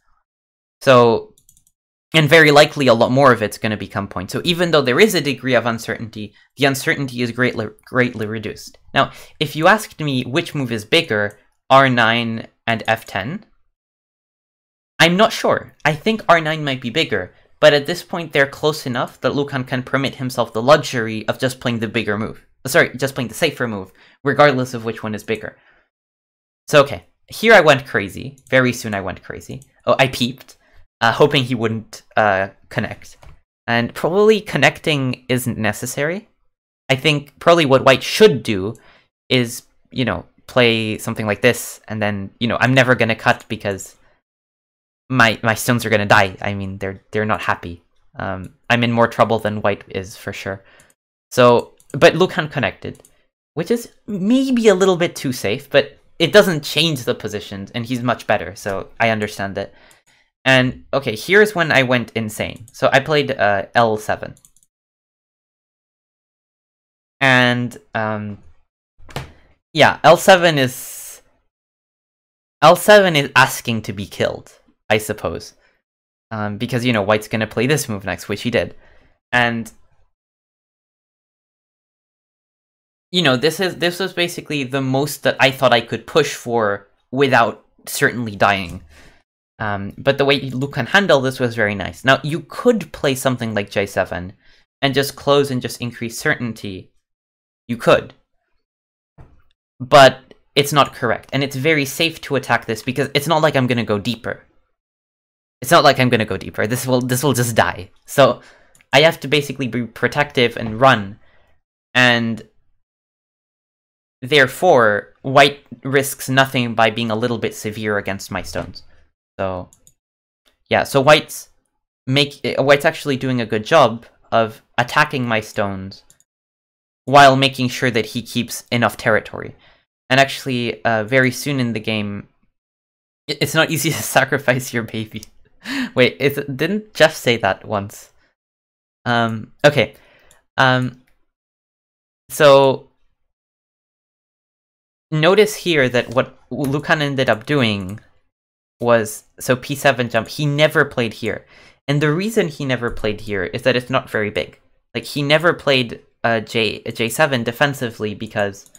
So, and very likely a lot more of it's gonna become point. So even though there is a degree of uncertainty, the uncertainty is greatly greatly reduced. Now, if you asked me which move is bigger, R9 and F10, I'm not sure. I think R9 might be bigger, but at this point they're close enough that Lucan can permit himself the luxury of just playing the bigger move. Sorry, just playing the safer move, regardless of which one is bigger. So okay, here I went crazy. Very soon I went crazy. Oh, I peeped, uh, hoping he wouldn't uh, connect. And probably connecting isn't necessary. I think probably what white should do is, you know, play something like this, and then, you know, I'm never gonna cut because my my stones are gonna die. I mean, they're they're not happy. Um, I'm in more trouble than white is for sure. So but Lucan connected, which is maybe a little bit too safe, but it doesn't change the positions, and he's much better, so I understand it. And, okay, here's when I went insane. So I played uh, L7. And, um, yeah, L7 is... L7 is asking to be killed, I suppose. Um, because, you know, White's gonna play this move next, which he did. And you know, this is this was basically the most that I thought I could push for without certainly dying. Um, but the way Lucan handled this was very nice. Now, you could play something like J7 and just close and just increase certainty. You could. But it's not correct. And it's very safe to attack this because it's not like I'm going to go deeper. It's not like I'm going to go deeper. This will this will just die. So I have to basically be protective and run. And Therefore, white risks nothing by being a little bit severe against my stones. So, yeah, so white's make uh, white's actually doing a good job of attacking my stones while making sure that he keeps enough territory. And actually, uh, very soon in the game, it's not easy to sacrifice your baby. Wait, is didn't Jeff say that once? Um, okay. Um, so notice here that what Lucan ended up doing was so p7 jump. He never played here, and the reason he never played here is that it's not very big. Like he never played a J a J7 defensively because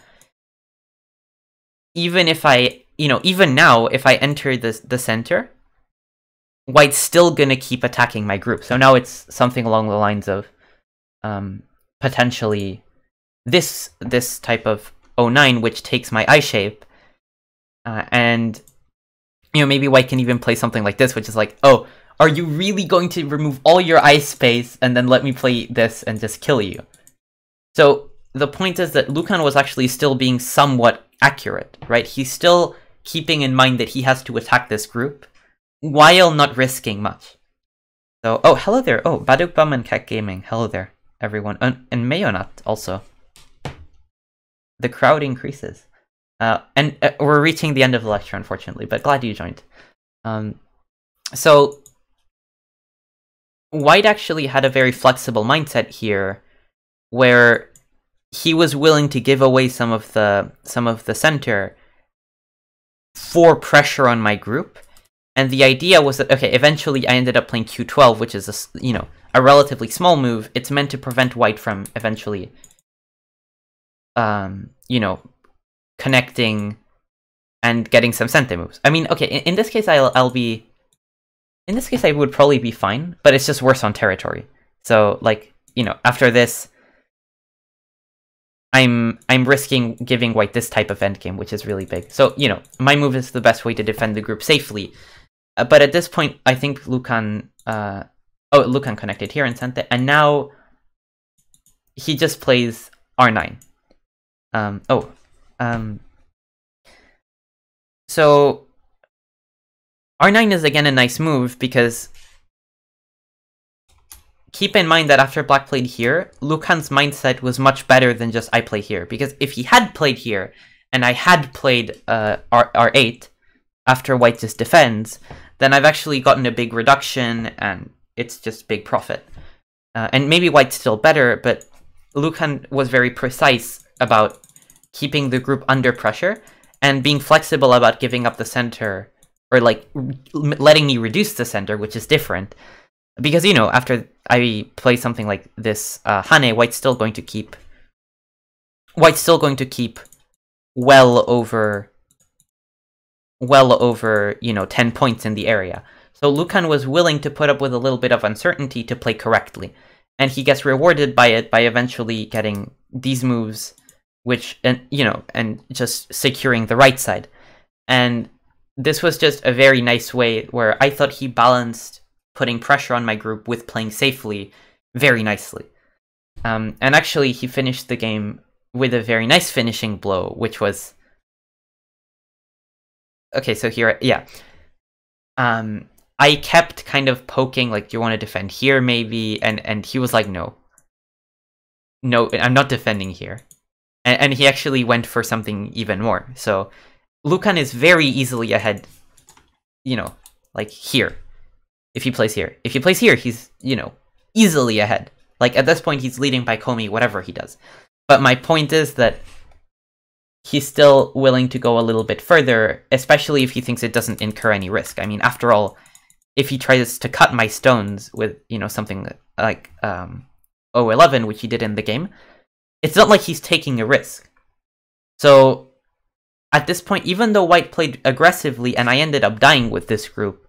even if I you know even now if I enter the the center, White's still gonna keep attacking my group. So now it's something along the lines of um, potentially this this type of O9, which takes my eye shape. Uh, and, you know, maybe White can even play something like this, which is like, oh, are you really going to remove all your eye space and then let me play this and just kill you? So the point is that Lucan was actually still being somewhat accurate, right? He's still keeping in mind that he has to attack this group while not risking much. So, oh, hello there. Oh, Baduk Bum and Cat Gaming. Hello there, everyone. And, and Mayonat also the crowd increases. Uh, and uh, we're reaching the end of the lecture, unfortunately, but glad you joined. Um, so, White actually had a very flexible mindset here, where he was willing to give away some of the some of the center for pressure on my group. And the idea was that okay, eventually I ended up playing Q12, which is a you know a relatively small move. It's meant to prevent White from eventually um, you know, connecting and getting some center moves. I mean, okay, in, in, this case, I'll, I'll be... In this case, I would probably be fine, but it's just worse on territory. So, like, you know, after this, I'm I'm risking giving white this type of endgame, which is really big. So, you know, my move is the best way to defend the group safely. Uh, but at this point, I think Lucan... Uh, oh, Lucan connected here and sent it, and now he just plays R9. Um, oh, um, so R9 is again a nice move because keep in mind that after black played here, Lucan's mindset was much better than just I play here. Because if he had played here, and I had played uh, R- R8 after white just defends, then I've actually gotten a big reduction and it's just big profit. Uh, and maybe white's still better, but Lucan was very precise about keeping the group under pressure and being flexible about giving up the center or like letting me reduce the center, which is different. Because, you know, after I play something like this uh, Hane, white's still going to keep... White's still going to keep well over... Well over, you know, 10 points in the area. So Lucan was willing to put up with a little bit of uncertainty to play correctly. And he gets rewarded by it by eventually getting these moves, which, and you know, and just securing the right side. And this was just a very nice way where I thought he balanced putting pressure on my group with playing safely very nicely. Um, and actually, he finished the game with a very nice finishing blow, which was... Okay, so here, yeah. Um, I kept kind of poking, like, do you want to defend here, maybe? And and he was like, no. No, I'm not defending here. And, and he actually went for something even more. So, Lucan is very easily ahead, you know, like here if he plays here. If he plays here, he's, you know, easily ahead. Like, at this point, he's leading by Komi, whatever he does. But my point is that he's still willing to go a little bit further, especially if he thinks it doesn't incur any risk. I mean, after all, if he tries to cut my stones with, you know, something like um, O11, which he did in the game, it's not like he's taking a risk. So, at this point, even though White played aggressively and I ended up dying with this group,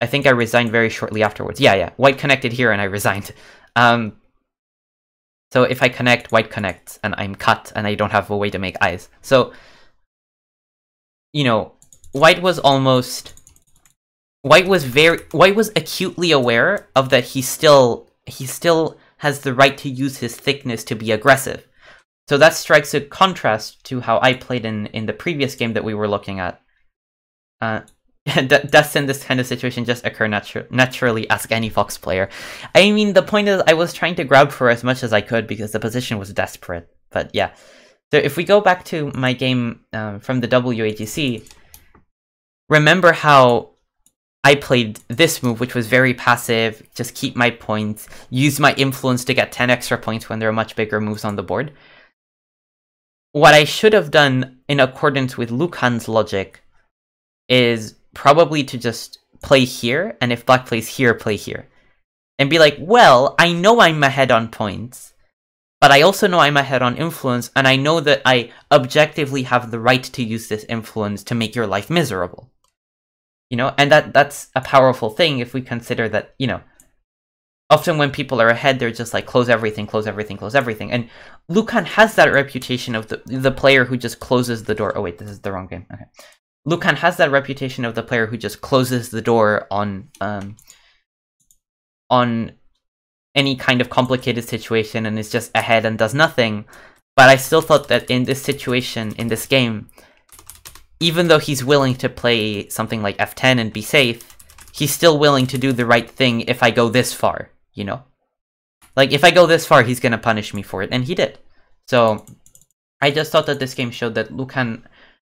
I think I resigned very shortly afterwards. Yeah, yeah. White connected here and I resigned. Um, so if I connect, white connects, and I'm cut, and I don't have a way to make eyes. So, you know, white was almost... White was very... White was acutely aware of that he still... He still has the right to use his thickness to be aggressive. So that strikes a contrast to how I played in, in the previous game that we were looking at. Uh, does in this kind of situation just occur natu naturally? Ask any Fox player. I mean, the point is, I was trying to grab for as much as I could because the position was desperate. But yeah. So if we go back to my game um, from the WAGC, remember how I played this move, which was very passive, just keep my points, use my influence to get 10 extra points when there are much bigger moves on the board. What I should have done in accordance with Lucan's logic is probably to just play here, and if black plays here, play here. And be like, well, I know I'm ahead on points, but I also know I'm ahead on influence, and I know that I objectively have the right to use this influence to make your life miserable. You know, and that that's a powerful thing if we consider that, you know, often when people are ahead, they're just like close everything, close everything, close everything. And Lucan has that reputation of the the player who just closes the door. Oh wait, this is the wrong game. Okay. Lucan has that reputation of the player who just closes the door on um, on any kind of complicated situation and is just ahead and does nothing. But I still thought that in this situation, in this game, even though he's willing to play something like f10 and be safe, he's still willing to do the right thing if I go this far, you know? Like, if I go this far, he's gonna punish me for it, and he did. So, I just thought that this game showed that Lucan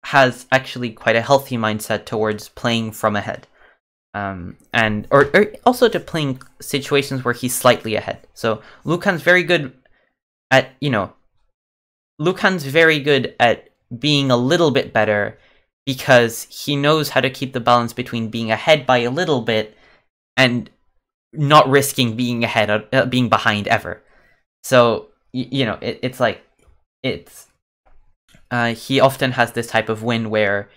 has actually quite a healthy mindset towards playing from ahead. Um, and or, or also to playing situations where he's slightly ahead. So Lucan's very good at you know Lucan's very good at being a little bit better because he knows how to keep the balance between being ahead by a little bit and not risking being ahead uh, being behind ever. So you know it, it's like it's uh, he often has this type of win where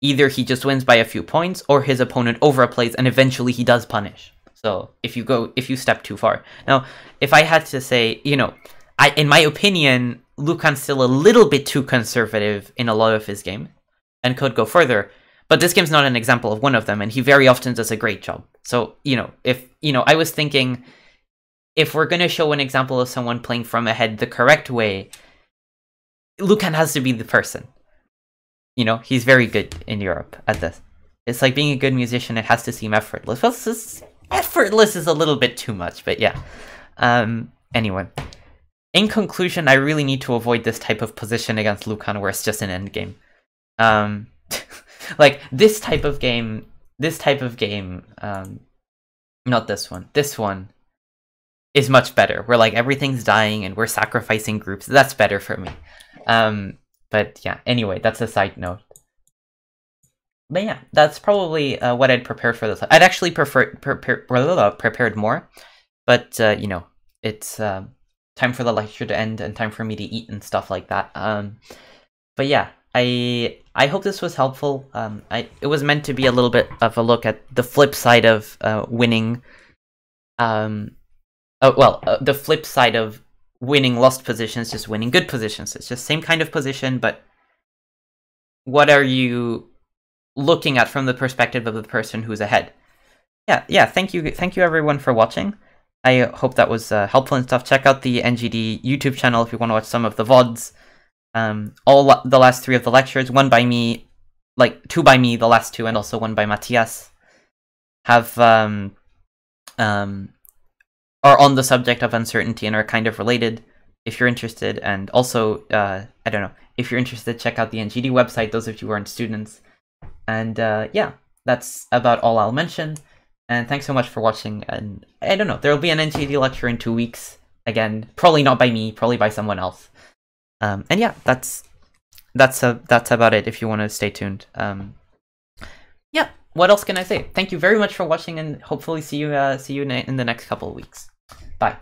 either he just wins by a few points or his opponent overplays and eventually he does punish. So if you go, if you step too far. Now, if I had to say, you know, I, in my opinion, Lucan's still a little bit too conservative in a lot of his game and could go further. But this game's not an example of one of them, and he very often does a great job. So, you know, if, you know, I was thinking, if we're going to show an example of someone playing from ahead the correct way, Lucan has to be the person. You know, he's very good in Europe at this. It's like being a good musician, it has to seem effortless. Well, effortless is a little bit too much, but yeah. Um, anyway. in conclusion, I really need to avoid this type of position against Lucan where it's just an end game. Um, like this type of game, this type of game, um, not this one, this one is much better. Where like everything's dying and we're sacrificing groups. That's better for me. Um, but yeah, anyway, that's a side note. But yeah, that's probably uh, what I'd prepared for this. I'd actually prefer prepare, prepared more, but uh, you know, it's uh, time for the lecture to end and time for me to eat and stuff like that. Um, but yeah, I I hope this was helpful. Um, I it was meant to be a little bit of a look at the flip side of uh, winning. Um, oh well, uh, the flip side of winning lost positions, just winning good positions. It's just same kind of position, but what are you looking at from the perspective of the person who's ahead? Yeah, yeah. Thank you, thank you everyone for watching. I hope that was uh, helpful and stuff. Check out the NGD YouTube channel if you want to watch some of the VODs. Um, all the last three of the lectures, one by me, like two by me, the last two, and also one by Matthias, have um, um, are on the subject of uncertainty and are kind of related. If you're interested, and also, uh, I don't know, if you're interested, check out the NGD website. Those of you who aren't students, and uh, yeah, that's about all I'll mention. And thanks so much for watching. And I don't know, there will be an NGD lecture in two weeks. Again, probably not by me, probably by someone else. Um, and yeah, that's that's a, that's about it. If you want to stay tuned. Um, yeah, what else can I say? Thank you very much for watching, and hopefully see you uh, see you in the next couple of weeks. Bye.